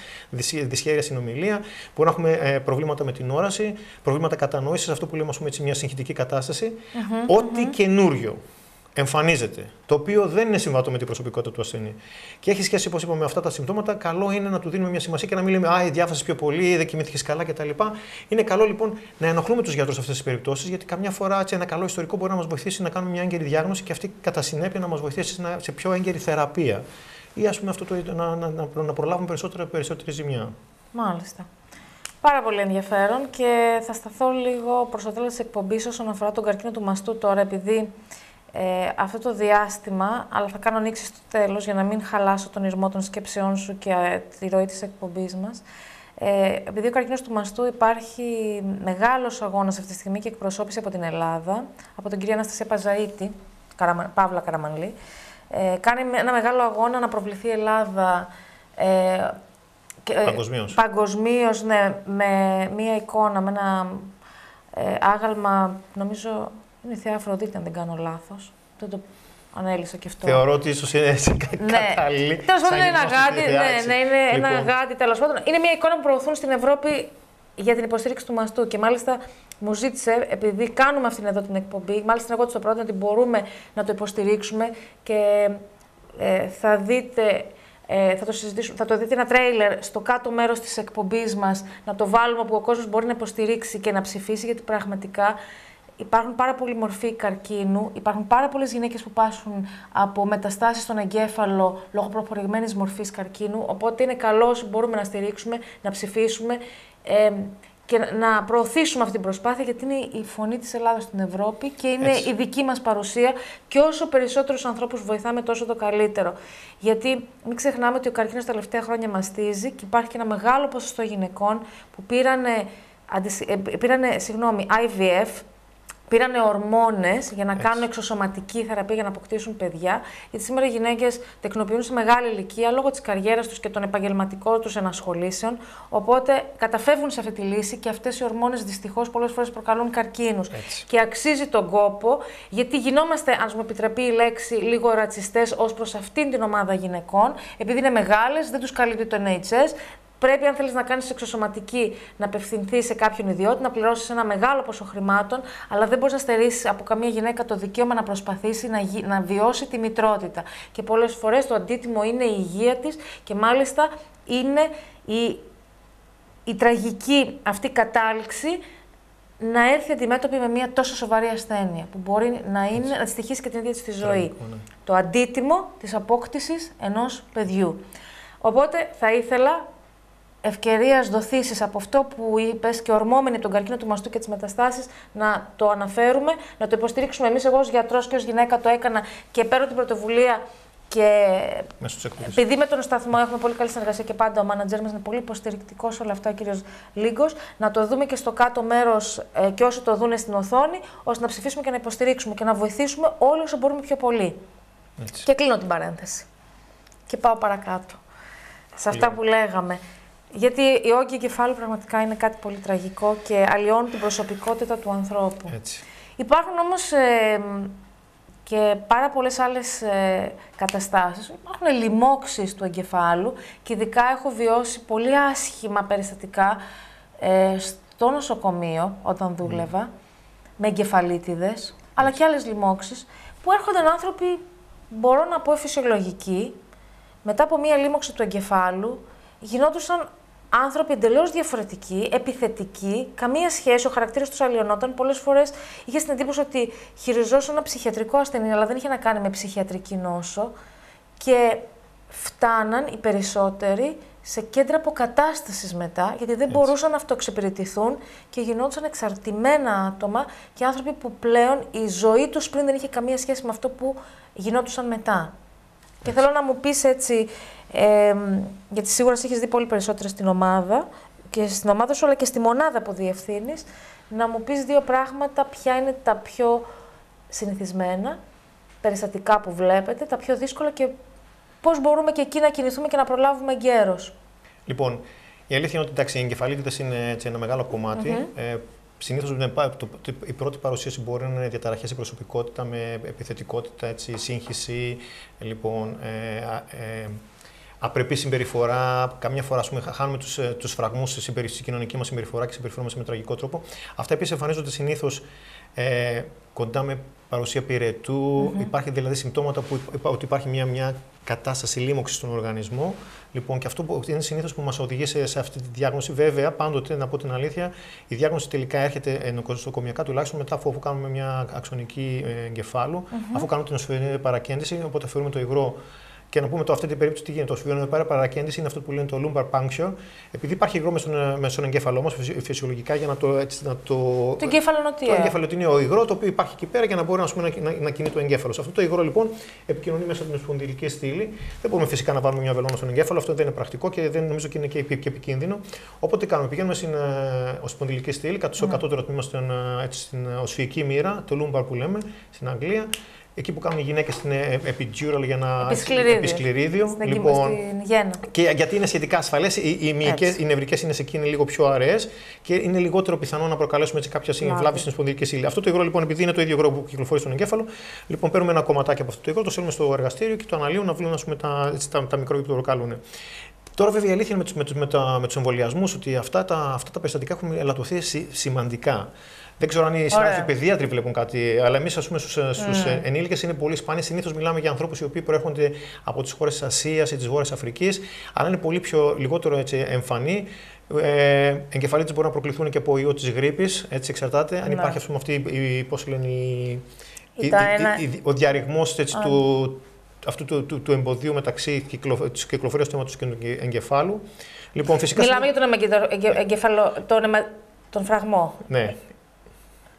δυσχέρεια συνομιλία. Μπορεί να έχουμε ε, προβλήματα με την όραση, προβλήματα κατανόησης, αυτό που λέμε ας πούμε, έτσι, μια συγχυτική κατάσταση. Mm-hmm, Ό,τι mm-hmm. καινούριο εμφανίζεται, το οποίο δεν είναι συμβατό με την προσωπικότητα του ασθενή και έχει σχέση, όπως είπαμε, με αυτά τα συμπτώματα, καλό είναι να του δίνουμε μια σημασία και να μην λέμε Α, διάφασε πιο πολύ, δεν κοιμήθηκες καλά κτλ. Είναι καλό λοιπόν να ενοχλούμε τους γιατρούς σε αυτές τις περιπτώσεις, γιατί καμιά φορά έτσι, ένα καλό ιστορικό μπορεί να μας βοηθήσει να κάνουμε μια έγκαιρη διάγνωση και αυτή κατά συνέπεια να μας βοηθήσει σε πιο έγκαιρη θεραπεία. Ή ας πούμε αυτό το, να, να, να, να προλάβουμε περισσότερα, περισσότερη ζημιά. Μάλιστα. Πάρα πολύ ενδιαφέρον και θα σταθώ λίγο προς το τέλος της εκπομπής όσον αφορά τον καρκίνο του μαστού τώρα, επειδή ε, αυτό το διάστημα, αλλά θα κάνω νήξη στο τέλος για να μην χαλάσω τον ηρμό των σκέψεών σου και ε, τη ροή της εκπομπής μας. Ε, επειδή ο καρκίνος του μαστού υπάρχει μεγάλος αγώνας αυτή τη στιγμή και εκπροσώπηση από την Ελλάδα, από την κυρία Αναστασία Παζαΐτη, Καραμα, Παύλα Καραμανλή, ε, κάνει ένα μεγάλο αγώνα να προβληθεί η Ελλάδα ε, Παγκοσμίως. ναι, με μία εικόνα, με ένα ε, άγαλμα, νομίζω είναι η Θεά Αφροδίτη, αν δεν κάνω λάθος. Δεν το ανέλησα και αυτό. Θεωρώ ότι ίσως είναι ναι. κατάλληλη. Τέλος πάντων, είναι ένα γάντι. Ναι, ναι, είναι λοιπόν. ένα γάντι τέλος πάντων. Είναι μια εικόνα που προωθούν στην Ευρώπη για την υποστήριξη του μαστού. Και μάλιστα μου ζήτησε, επειδή κάνουμε αυτήν εδώ την εκπομπή, μάλιστα εγώ το πρώτο ότι μπορούμε να το υποστηρίξουμε και ε, θα δείτε. Ε, θα, το θα το δείτε ένα τρέιλερ στο κάτω μέρος της εκπομπής μας, να το βάλουμε όπου ο κόσμος μπορεί να υποστηρίξει και να ψηφίσει, γιατί πραγματικά υπάρχουν πάρα πολλοί μορφοί καρκίνου, υπάρχουν πάρα πολλές γυναίκες που πάσχουν από μεταστάσεις στον εγκέφαλο λόγω προχωρημένης μορφής καρκίνου, οπότε είναι καλός όσο μπορούμε να στηρίξουμε, να ψηφίσουμε ε, και να προωθήσουμε αυτή την προσπάθεια, γιατί είναι η φωνή της Ελλάδας στην Ευρώπη και είναι η δική μας παρουσία και όσο περισσότερους ανθρώπους βοηθάμε τόσο το καλύτερο. Γιατί μην ξεχνάμε ότι ο καρκίνος τα τελευταία χρόνια μαστίζει και υπάρχει και ένα μεγάλο ποσοστό γυναικών που πήρανε, ε, πήρανε συγγνώμη, IVF, Πήρανε ορμόνες για να κάνουν εξωσωματική θεραπεία για να αποκτήσουν παιδιά. Γιατί σήμερα οι γυναίκες τεκνοποιούν σε μεγάλη ηλικία λόγω της καριέρας τους και των επαγγελματικών τους ενασχολήσεων. Οπότε καταφεύγουν σε αυτή τη λύση και αυτές οι ορμόνες δυστυχώς πολλές φορές προκαλούν καρκίνους. Και αξίζει τον κόπο, γιατί γινόμαστε, αν μου επιτραπεί η λέξη, λίγο ρατσιστές ως προς αυτήν την ομάδα γυναικών, επειδή είναι μεγάλες, δεν τους καλύπτει το NHS, πρέπει, αν θέλεις να κάνεις εξωσωματική, να απευθυνθείς σε κάποιον ιδιότητα, να πληρώσεις ένα μεγάλο ποσό χρημάτων, αλλά δεν μπορείς να στερήσει από καμία γυναίκα το δικαίωμα να προσπαθήσει να, να βιώσει τη μητρότητα. Και πολλές φορές το αντίτιμο είναι η υγεία της και μάλιστα είναι η, η τραγική αυτή κατάληξη να έρθει αντιμέτωπη με μια τόσο σοβαρή ασθένεια που μπορεί να, είναι, να τη στοιχήσει και την ίδια της ζωή. Ναι. Το αντίτιμο της απόκτησης ενός παιδιού. Οπότε θα ήθελα ευκαιρίας δοθήσεις από αυτό που είπες και ορμόμενοι τον καρκίνο του μαστού και τις μεταστάσεις να το αναφέρουμε, να το υποστηρίξουμε. Εμείς, εγώ ως γιατρός και ως γυναίκα το έκανα και παίρνω την πρωτοβουλία. Και επειδή με τον σταθμό έχουμε πολύ καλή συνεργασία και πάντα ο μάνατζερ μας είναι πολύ υποστηρικτικός σε όλα αυτά, ο κύριος Λίγκος, να το δούμε και στο κάτω μέρος ε, και όσοι το δουν στην οθόνη, ώστε να ψηφίσουμε και να υποστηρίξουμε και να βοηθήσουμε όλοι όσο μπορούμε πιο πολύ. Έτσι. Και κλείνω την παρένθεση. Και πάω παρακάτω. Σε αυτά που λέγαμε. Γιατί η όγκη κεφάλου πραγματικά είναι κάτι πολύ τραγικό και αλλοιώνει την προσωπικότητα του ανθρώπου. Έτσι. Υπάρχουν όμως ε, και πάρα πολλές άλλες ε, καταστάσεις. Υπάρχουν λοιμώξεις του εγκεφάλου και ειδικά έχω βιώσει πολύ άσχημα περιστατικά ε, στο νοσοκομείο όταν δούλευα, με εγκεφαλίτιδες, αλλά και άλλες λοιμώξεις, που έρχονταν άνθρωποι, μπορώ να πω φυσιολογικοί, μετά από μία λίμωξη του εγκεφάλου, γινόντουσαν άνθρωποι εντελώς διαφορετικοί, επιθετικοί, καμία σχέση, ο χαρακτήρας τους αλλοιωνόταν. Πολλές φορές είχε την εντύπωση ότι χειριζόταν ένα ψυχιατρικό ασθενή, αλλά δεν είχε να κάνει με ψυχιατρική νόσο. Και φτάναν οι περισσότεροι σε κέντρα αποκατάστασης μετά, γιατί δεν μπορούσαν να αυτοεξυπηρετηθούν και γινόντουσαν εξαρτημένα άτομα και άνθρωποι που πλέον η ζωή τους πριν δεν είχε καμία σχέση με αυτό που γινόντουσαν μετά. Και θέλω να μου πεις έτσι, ε, γιατί σίγουρα έχεις δει πολύ περισσότερα στην ομάδα και στην ομάδα σου, αλλά και στη μονάδα που διευθύνεις, να μου πεις δύο πράγματα, ποια είναι τα πιο συνηθισμένα περιστατικά που βλέπετε, τα πιο δύσκολα και πώς μπορούμε και εκεί να κινηθούμε και να προλάβουμε εγκαίρως. Λοιπόν, η αλήθεια είναι ότι εντάξει, οι εγκεφαλίτιδες είναι έτσι, ένα μεγάλο ε, Συνήθως η πρώτη παρουσίαση μπορεί να είναι διαταραχές σε προσωπικότητα με επιθετικότητα, έτσι, σύγχυση, λοιπόν, ε, ε, απρεπή συμπεριφορά. Καμιά φορά ας πούμε, χάνουμε τους τους ε, φραγμού στη κοινωνική μας συμπεριφορά και συμπεριφερόμαστε με τραγικό τρόπο. Αυτά επίσης εμφανίζονται συνήθως ε, κοντά με παρουσία πυρετού. Mm-hmm. Υπάρχει δηλαδή συμπτώματα που ότι υπάρχει μια, μια κατάσταση λίμωξης στον οργανισμό. Λοιπόν, και αυτό που είναι συνήθως που μας οδηγεί σε, σε, αυτή τη διάγνωση. Βέβαια, πάντοτε να πω την αλήθεια, η διάγνωση τελικά έρχεται νοσοκομιακά τουλάχιστον μετά αφού, κάνουμε μια αξονική ε, εγκεφάλου, mm-hmm. αφού κάνουμε την οσφαιρινή παρακέντηση. Οπότε θεωρούμε το υγρό και να πούμε το αυτή την περίπτωση τι γίνεται. Το σφυγόνο πέρα παρακέντηση είναι αυτό που λένε το lumbar puncture. Επειδή υπάρχει υγρό με στον, εγκέφαλό μας φυσιολογικά για να το. Έτσι, να το, το εγκέφαλο είναι Το εγκέφαλο είναι ο υγρό, το οποίο υπάρχει εκεί πέρα για να μπορεί να, να, να, να κινεί το εγκέφαλο. Σε αυτό το υγρό λοιπόν επικοινωνεί μέσα από την σπονδυλική στήλη. Δεν μπορούμε φυσικά να βάλουμε μια βελόνα στον εγκέφαλο, αυτό δεν είναι πρακτικό και δεν νομίζω και είναι και, και επικίνδυνο. Οπότε κάνουμε, πηγαίνουμε στην uh, σπονδυλική στήλη, κάτω στο ναι. κατώτερο τμήμα στην, uh, στην οσφυγική μοίρα, το lumbar που λέμε, στην Αγγλία εκεί που κάνουν οι γυναίκες την ε, epidural για να. Επισκληρίδιο. επισκληρίδιο. Στην, Λοιπόν, στην γέννα. και γιατί είναι σχετικά ασφαλές, οι, οι, μυϊκές, Έτσι. οι νευρικές είναι εκεί είναι λίγο πιο αραιές και είναι λιγότερο πιθανό να προκαλέσουμε έτσι κάποια Βλάβη. βλάβη στην σπονδυλική ύλη. Αυτό το υγρό λοιπόν, επειδή είναι το ίδιο υγρό που κυκλοφορεί στον εγκέφαλο, λοιπόν παίρνουμε ένα κομματάκι από αυτό το υγρό, το στέλνουμε στο εργαστήριο και το αναλύουν να βρουν ας πούμε, τα, έτσι, τα, τα μικρόβια που το προκαλούν. Τώρα, βέβαια, η αλήθεια είναι με τους με τους, με τα- με τους εμβολιασμούς ότι αυτά τα, αυτά τα περιστατικά έχουν ελαττωθεί σι- σημαντικά. Δεν ξέρω αν οι συνάδελφοι παιδίατροι βλέπουν κάτι, αλλά εμείς, ας πούμε, στους στους Mm. ενήλικες είναι πολύ σπάνιοι. Συνήθως μιλάμε για ανθρώπους οι οποίοι προέρχονται από τις χώρες της Ασίας ή τι χώρε Αφρικής, αλλά είναι πολύ πιο, λιγότερο έτσι, εμφανή. Ε, εγκεφαλίτες μπορούν να προκληθούν και από ιό της γρήπης, έτσι εξαρτάται. Αν Ναι. υπάρχει, ας πούμε, αυτή, η, πώς λένε, η, Ή η- τα η- ένα- η- ο διαρριγμός έτσι, Α. του, αυτού του, του, του εμποδίου μεταξύ κυκλο, της κυκλοφορίας του αίματος και του εγκεφάλου. Λοιπόν, φυσικά... Μιλάμε για τον εμεγκε- εγκε- εγκεφαλο... τον, εμα... τον φραγμό. Ναι.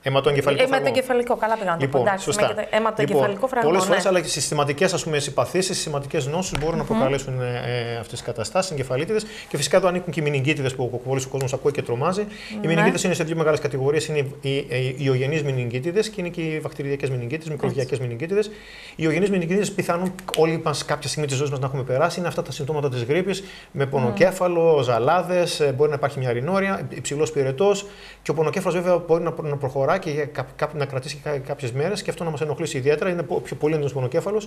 Αιματοεγκεφαλικό Ε, φραγμό. Αιματοεγκεφαλικό, καλά πήγα να το πω. Λοιπόν, Εντάξει, σωστά. με- αιματοεγκεφαλικό φραγμό. Πολλές φορές, ναι. αλλά και συστηματικές συμπαθήσεις, συστηματικές νόσους μπορούν να προκαλέσουν ε, αυτές τις καταστάσεις, εγκεφαλίτιδες. Και φυσικά εδώ ανήκουν και οι μηνυγκίτιδες που πολλοί ο κόσμος ακούει και τρομάζει. Οι Ναι. μηνυγκίτιδες είναι σε δύο μεγάλες κατηγορίες. Είναι οι, οι, οι ιογενείς μηνυγκίτιδες και είναι και οι βακτηριακέ μηνυγκίτιδες, μικροβιακές μηνυγκίτιδες. Οι ιογενείς μηνυγκίτιδες πιθανόν όλοι μας κάποια στιγμή της ζωής μας να έχουμε περάσει. Είναι αυτά τα συμπτώματα της γρήπης με πονοκέφαλο, ζαλάδες, μπορεί να υπάρχει μια ρινόρια, υψηλός πυρετός. Και ο πονοκέφαλος βέβαια μπορεί να, να προχωρά και για κά- κά- να κρατήσει κάποιες μέρες και αυτό να μας ενοχλήσει ιδιαίτερα. Είναι πο- πιο πολύ έντονο πονοκέφαλο.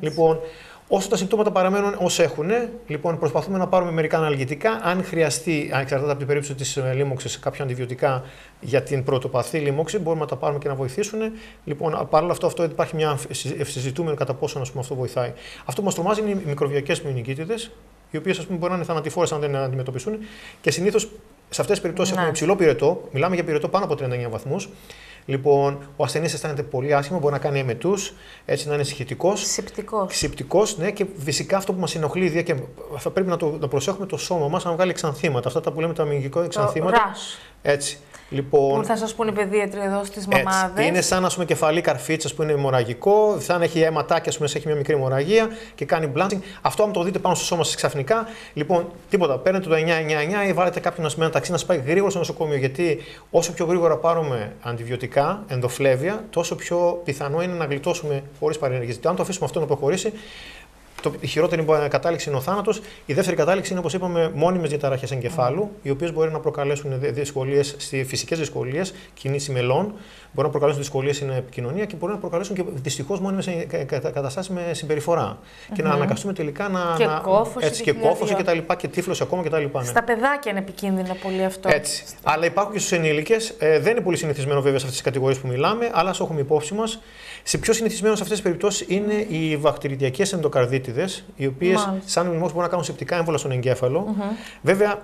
Λοιπόν, όσο τα συμπτώματα παραμένουν ως έχουν, λοιπόν, προσπαθούμε να πάρουμε μερικά αναλγητικά. Αν χρειαστεί, αν εξαρτάται από την περίπτωση της λίμωξης, κάποια αντιβιωτικά για την πρωτοπαθή λίμωξη, μπορούμε να τα πάρουμε και να βοηθήσουν. Λοιπόν, παρόλο αυτό, αυτό υπάρχει μια συζητούμενο κατά πόσο ας πούμε, αυτό βοηθάει. Αυτό που μας τρομάζει είναι οι μικροβιακές μηνυκίτιδε, οι οποίες μπορεί να είναι θανατηφόρες αν δεν αντιμετωπιστούν και συνήθως σε αυτές τις περιπτώσεις Ναι. έχουμε υψηλό πυρετό. Μιλάμε για πυρετό πάνω από 39 βαθμούς. Λοιπόν, ο ασθενής αισθάνεται πολύ άσχημα, μπορεί να κάνει εμετού, έτσι να είναι συχητικό. Συπτικό. Ξυπτικός, ναι, και φυσικά αυτό που μας ενοχλεί ιδιαίτερα και θα πρέπει να, το, να προσέχουμε το σώμα μας να βγάλει εξανθήματα. Αυτά τα που λέμε τα αμυγικό εξανθήματα. Ράσ. Έτσι. Λοιπόν, Που θα σας πούνε οι παιδίατροι εδώ στι έτσι. μαμάδες. Είναι σαν ας πούμε, κεφαλή καρφίτσα που είναι αιμορραγικό, σαν έχει αιματάκια, ας πούμε, έχει μια μικρή αιμορραγία και κάνει blanching. Αυτό, αν το δείτε πάνω στο σώμα σας ξαφνικά, λοιπόν, τίποτα. Παίρνετε το 999 ή βάλετε κάποιον να σημαίνει ταξί να σπάει γρήγορα στο νοσοκομείο. Γιατί όσο πιο γρήγορα πάρουμε αντιβιωτικά, ενδοφλέβια, τόσο πιο πιθανό είναι να γλιτώσουμε χωρίς παρενέργειε. Αν το αφήσουμε αυτό να προχωρήσει, το, η χειρότερη κατάληξη είναι ο θάνατος. Η δεύτερη κατάληξη είναι, όπως είπαμε, μόνιμες διαταραχές εγκεφάλου, οι οποίες μπορεί να προκαλέσουν δυσκολίες, φυσικές δυσκολίες, κινήσεις μελών, μπορεί να προκαλέσουν δυσκολίες στην επικοινωνία και μπορεί να προκαλέσουν και δυστυχώς μόνιμες καταστάσεις με συμπεριφορά. Και να αναγκαστούμε τελικά να. Και να κόφωση έτσι, και και κόφωση χιλιάδια. και τα λοιπά, και τύφλωση ακόμα και τα λοιπά. Ναι. Στα παιδάκια είναι επικίνδυνο πολύ αυτό. Έτσι. Αλλά υπάρχουν και στους ενήλικες. Ε, δεν είναι πολύ συνηθισμένο βέβαια σε αυτές τις κατηγορίες που μιλάμε, αλλά ας έχουμε υπόψη μας. Σε πιο συνηθισμένο σε αυτές τις περιπτώσεις είναι οι βακτηριδιακέ ενδοκαρδίτιδες, οι οποίες, Μάλιστα. σαν μνημό, μπορούν να κάνουν σεπτικά έμβολα στον εγκέφαλο. Βέβαια,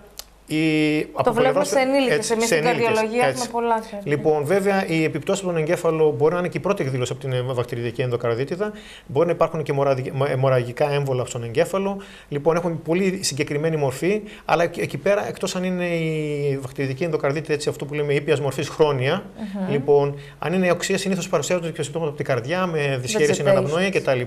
η, Το βλέπουμε σε ενήλικες. έτσι, Εμείς σε στην ενήλικες, καρδιολογία έτσι. έχουμε πολλά τέτοια. Λοιπόν, βέβαια, η επιπτώση από τον εγκέφαλο μπορεί να είναι και η πρώτη εκδήλωση από την ε, βακτηριδιακή ενδοκαρδίτιδα. Μπορεί να υπάρχουν και αιμορραγι- αιμορραγικά έμβολα στον εγκέφαλο. Λοιπόν, έχουν πολύ συγκεκριμένη μορφή, αλλά εκεί- εκεί πέρα, εκτός αν είναι η βακτηριδιακή ενδοκαρδίτιδα, έτσι, αυτό που λέμε ήπιας μορφής χρόνια, λοιπόν, αν είναι οξία, συνήθως παρουσιάζονται και συμπτώματα από την καρδιά με δυσχέρεια στην Vegetations. αναπνοή κτλ.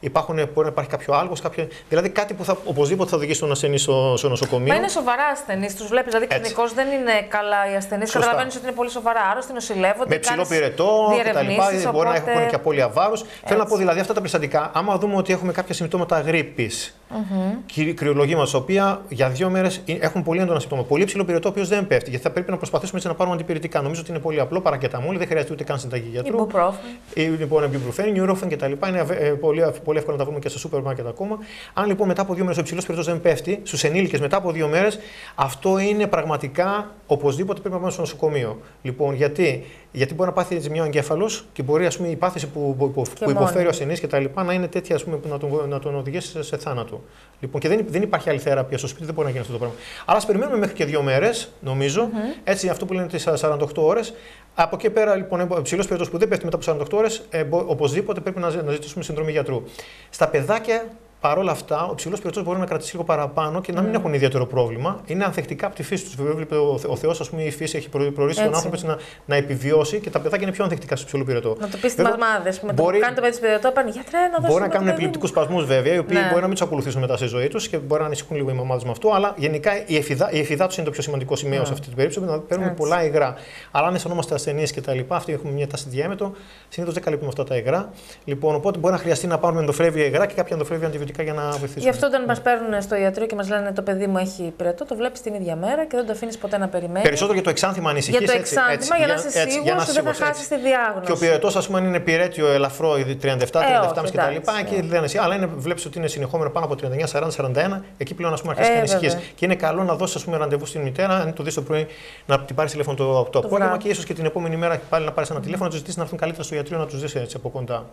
Υπάρχουν, μπορεί να υπάρχει κάποιο άλγος, κάποιο... δηλαδή κάτι που θα, οπωσδήποτε θα οδηγήσει τον ασθενή στο, στο νοσοκομείο. Μα είναι σοβαρά ασθενείς. Τους βλέπεις. Δηλαδή, Έτσι. κλινικώ δεν είναι καλά οι ασθενείς. Σωστά. Καταλαβαίνεις ότι είναι πολύ σοβαρά άρρωστοι, νοσηλεύονται. με υψηλό κάνεις πυρετό κτλ. διερευνήσεις, Μπορεί να οπότε- έχουν και απώλεια βάρους. Θέλω να πω δηλαδή αυτά τα περιστατικά, άμα δούμε ότι έχουμε κάποια συμπτώματα γρήπης, mm-hmm. κρυολογήματο, τα οποία για δύο μέρες έχουν πολύ έντονα συμπτώματα. Πολύ υψηλό πυρετό, ο οποίος δεν πέφτει. Γιατί θα πρέπει να προσπαθήσουμε έτσι να πάρουμε αντιπυρητικά. Νομίζω ότι είναι πολύ απλό, παρακεταμόλη, δεν χρειάζεται ούτε καν συνταγή γιατρού. Ibuprofen. Ή, Λοιπόν, εμπιπρουφέν, νιουρόφεν κτλ. Είναι ε, πολύ, πολύ εύκολο να τα βρούμε και στο σούπερ μάρκετ ακόμα. Αν λοιπόν μετά από δύο μέρες ο υψηλός πυρετός δεν πέφτει, στους ενήλικες μετά από δύο μέρες, αυτό είναι πραγματικά οπωσδήποτε πρέπει να πάμε στο νοσοκομείο. Λοιπόν, γιατί, γιατί μπορεί να πάθει ζημιά ο εγκέφαλος και μπορεί ας πούμε, η πάθηση που, που, που, Και που υποφέρει μόνη. ο ασθενής κτλ. να είναι τέτοια ας πούμε, που να τον, να τον οδηγήσει σε, σε θάνατο. Λοιπόν, και δεν, δεν υπάρχει άλλη θεραπεία στο σπίτι, δεν μπορεί να γίνει αυτό το πράγμα. Αλλά ας περιμένουμε μέχρι και δύο μέρες, νομίζω, έτσι αυτό που λένε τις 48 ώρες. Από εκεί πέρα, λοιπόν, ο υψηλός πυρετό που δεν πέφτει μετά από 48 ώρες, ε, μπο- οπωσδήποτε πρέπει να, ζη- να ζητήσουμε συνδρομή γιατρού. Στα παιδάκια Παρ' όλα αυτά, ο ψηλός πυρετός μπορεί να κρατήσει λίγο παραπάνω και να μην έχουν ιδιαίτερο πρόβλημα. Είναι ανθεκτικά από τη φύση τους. Βέβαια, ο, ο Θεός, ας πούμε, η φύση έχει προορίσει τον άνθρωπο να, να επιβιώσει και τα παιδάκια είναι πιο ανθεκτικά στο ψηλό πυρετό. Να το πεις στι μαμάδε που μπορεί... κάνει το παιδί πυρετό, πάνε γιατρέ να δώσουν. Μπορεί να κάνουν επιληπτικούς σπασμούς βέβαια, οι οποίοι ναι. μπορεί να μην τους ακολουθήσουν μετά στη ζωή τους και μπορεί να ανησυχούν λίγο οι μαμάδες με αυτό. Αλλά γενικά η εφηδά, η εφηδά τους είναι το πιο σημαντικό σημείο ναι. σε αυτή την περίπτωση. Να παίρνουμε πολλά υγρά. Αλλά αν αισθανόμαστε ασθενείς και τα λοιπά, αυτοί έχουμε μια τάση διάμετρο, συνήθως δεν καλύπτουμε αυτά τα υγρά. Λοιπόν, οπότε μπορεί να χρειαστεί να πάρουμε ενδοφρέβια υγρά και κάποια ενδοφρέβια αντιβιωτικά για να βοηθήσουμε. Γι' αυτό όταν μας παίρνουν στο ιατρό και μας λένε το παιδί μου έχει πυρετό, το βλέπεις την ίδια μέρα και δεν το αφήνεις ποτέ να περιμένει. Περισσότερο για το εξάνθημα ανησυχεί. Για το εξάνθημα, έτσι, για, για, να είσαι σίγουρος ότι δεν θα χάσεις τη διάγνωση. Και ο πυρετός, ας πούμε, αν είναι πυρέτιο ελαφρό, 37, 37 ε, κτλ. Εκεί δεν είναι. Αλλά βλέπεις ότι είναι συνεχόμενο πάνω από 39, 40, 41, εκεί πλέον ας πούμε αρχίζει και ανησυχεί. Και είναι καλό να δώσεις ραντεβού στην μητέρα, αν το δεις το πρωί, να την πάρεις τηλέφωνο το, το απόγευμα και ίσως και την επόμενη μέρα πάλι να πάρεις ένα τηλέφωνο να τους ζητήσεις να έρθουν καλύτερα στο ιατρείο να τους δει έτσι από κοντά.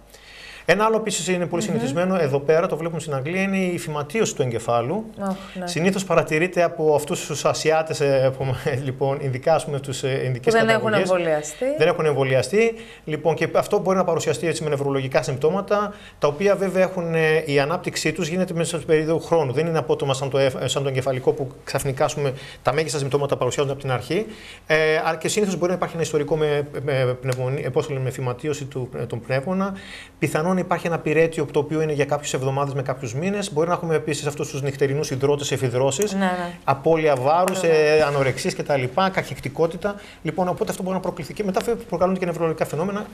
Ένα άλλο επίσης είναι πολύ mm-hmm. συνηθισμένο εδώ πέρα, το βλέπουμε στην Αγγλία, είναι η φυματίωση του εγκεφάλου. Oh, ναι. Συνήθως παρατηρείται από αυτούς τους Ασιάτες, ε, λοιπόν, ειδικά τους ειδικές Δεν έχουν εμβολιαστεί. Δεν έχουν εμβολιαστεί. Λοιπόν, και αυτό μπορεί να παρουσιαστεί έτσι με νευρολογικά συμπτώματα, τα οποία βέβαια έχουν ε, η ανάπτυξή τους γίνεται μέσα σε περίοδο χρόνου. Δεν είναι απότομα σαν το, σαν το εγκεφαλικό που ξαφνικά πούμε, τα μέγιστα συμπτώματα παρουσιάζονται από την αρχή. Ε, και συνήθως μπορεί να υπάρχει ένα ιστορικό με, με, με, με φυματίωση του, τον πνεύμονα. Πιθανόν υπάρχει ένα πυρέτιο το οποίο είναι για κάποιες εβδομάδες με κάποιους μήνες. Μπορεί να έχουμε επίσης αυτούς τους νυχτερινούς υδρότες εφηδρώσεις, ναι, ναι. απώλεια βάρους, ε, ανορεξίες κτλ. Καχεκτικότητα. Λοιπόν, οπότε αυτό μπορεί να προκληθεί και μετά προκαλούνται και νευρολογικά φαινόμενα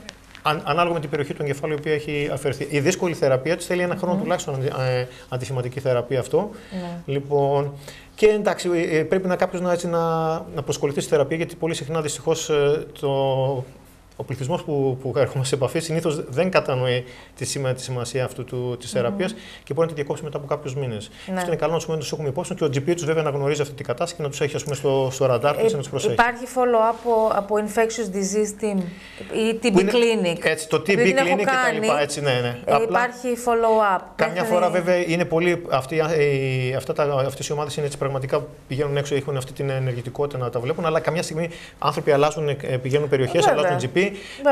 ανάλογα με την περιοχή του εγκεφάλου η οποία έχει αφαιρεθεί. Η δύσκολη θεραπεία της θέλει ένα χρόνο τουλάχιστον ε, αντιφυματική θεραπεία αυτό. Ναι. Λοιπόν, και εντάξει, ε, ε, πρέπει να κάποιος να, να, να προσκοληθεί στη θεραπεία γιατί πολύ συχνά δυστυχώς το ο πληθυσμός που, που έρχομαι σε επαφή συνήθως δεν κατανοεί τη, σημα, τη σημασία αυτού της θεραπείας mm-hmm. και μπορεί να τη διακόψει μετά από κάποιους μήνες. Ναι. Αυτό είναι καλό να τους έχουμε υπόψη και ο GP τους βέβαια να γνωρίζει αυτή την κατάσταση και να τους έχει ας πούμε, στο, στο ραντάρ τους ε, να τους προσέχει. Υπάρχει follow-up από, από infectious disease team ή TB είναι, clinic. Έτσι, το TB clinic και τα λοιπά. Έτσι, ναι, ναι. Ε, Απλά, υπάρχει follow-up. Καμιά φορά βέβαια είναι πολύ. Αυτοί, ε, αυτές οι ομάδες είναι έτσι πραγματικά πηγαίνουν έξω, έχουν αυτή την ενεργητικότητα να τα βλέπουν, αλλά καμιά στιγμή άνθρωποι αλλάζουν, ε, πηγαίνουν περιοχές, αλλάζουν GP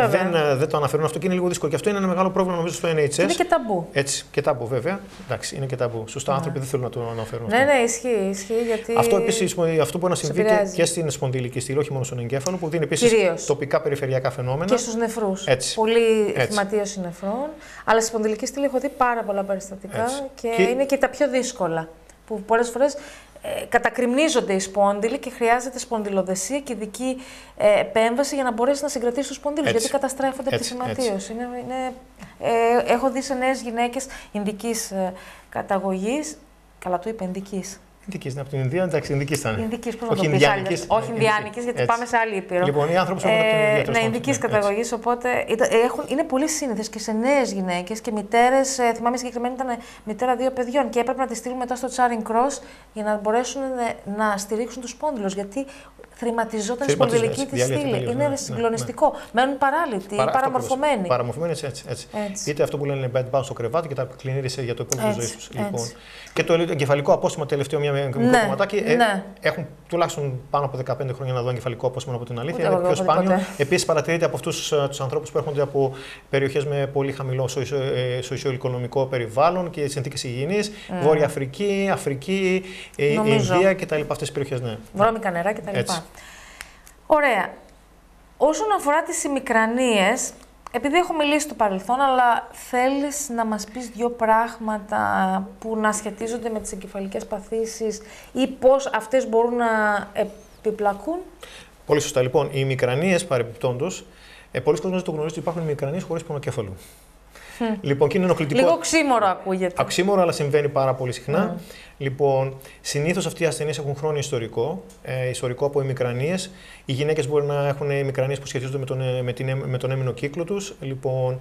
δεν, ε, δεν το αναφέρουν αυτό και είναι λίγο δύσκολο. Και αυτό είναι ένα μεγάλο πρόβλημα νομίζω στο NHS. Είναι και ταμπού. Έτσι, και ταμπού βέβαια. Εντάξει, είναι και ταμπού. Σωστά, ναι. άνθρωποι δεν θέλουν να το αναφέρουν. Ναι, αυτό. ναι, ισχύει. ισχύει γιατί... Αυτό επίσης αυτό μπορεί να συμβεί και, και στην σπονδυλική στήλη, όχι μόνο στον εγκέφαλο, που δίνει επίσης τοπικά περιφερειακά φαινόμενα. Και στους νεφρούς. Πολύ θυματίωση νεφρών. Αλλά στη σπονδυλική στήλη έχω δει πάρα πολλά περιστατικά και, και είναι και τα πιο δύσκολα. Που πολλές φορές ε, κατακριμνίζονται οι σπόνδυλοι και χρειάζεται σπονδυλοδεσία και ειδική ε, επέμβαση για να μπορέσεις να συγκρατήσεις τους σπονδύλους. Γιατί καταστρέφονται από τη σηματίωση. Είναι, είναι, ε, έχω δει σε νέες γυναίκες Ινδικής ε, καταγωγής. Καλά, του είπε Ινδικής. Ινδικής, είναι από την Ινδία, εντάξει, Ινδικής ήταν. Ινδικής, πώ να το πεις. Όχι Ινδιάνικη, γιατί πάμε σε άλλη ήπειρο. Λοιπόν, οι άνθρωποι ε, από την Ναι, Ινδικής καταγωγής, οπότε έχουν, είναι πολύ σύνηθες και σε νέες γυναίκες και μητέρες. Ε, θυμάμαι συγκεκριμένα ήταν μητέρα δύο παιδιών και έπρεπε να τη στείλουν μετά στο Charing Cross για να μπορέσουν να στηρίξουν τους πόντιλους. Γιατί θρηματιζόταν η σπονδυλική της στήλη. Είναι ναι, συγκλονιστικό. Ναι. Μένουν παράλυτοι, Παρα, παραμορφωμένοι. Παραμορφωμένοι έτσι, έτσι, έτσι. Είτε αυτό που λένε bed bounce στο κρεβάτι και τα κλινήρισε για το επόμενο ζωής τους. Λοιπόν. Και το εγκεφαλικό απόστημα, τελευταίο μια μικρό ναι, κομματάκι. Ε, ναι. έχουν τουλάχιστον πάνω από 15 χρόνια να δω εγκεφαλικό απόστημα από την αλήθεια. είναι πιο σπάνιο. Επίσης παρατηρείται από αυτούς ε, τους ανθρώπους που έρχονται από περιοχές με πολύ χαμηλό σοσιοοικονομικό περιβάλλον και συνθήκες υγιεινής. Mm. Βόρεια Αφρική, Αφρική, ε, Ινδία κτλ. Αυτές τις περιοχές. Ναι. Βρώμικα νερά κτλ. Ωραία. Όσον αφορά τις ημικρανίες, επειδή έχω μιλήσει στο παρελθόν, αλλά θέλεις να μας πεις δύο πράγματα που να σχετίζονται με τις εγκεφαλικές παθήσεις ή πώς αυτές μπορούν να επιπλακούν; Πολύ σωστά. Λοιπόν, οι ημικρανίες παρεμπιπτόντως, ε, πολλοί κόσμοι δεν το γνωρίζουν ότι υπάρχουν ημικρανίες χωρίς πονοκέφαλο. Λοιπόν, και είναι ενοχλητικό. Λίγο ξύμορο ακούγεται. Αξύμορο, αλλά συμβαίνει πάρα πολύ συχνά. Mm. Λοιπόν, συνήθως αυτοί οι ασθενείς έχουν χρόνιο ιστορικό, ε, ιστορικό από ημικρανίες. Οι γυναίκες μπορεί να έχουν ημικρανίες που σχετίζονται με τον, ε, με την, με τον έμεινο κύκλο τους. Λοιπόν,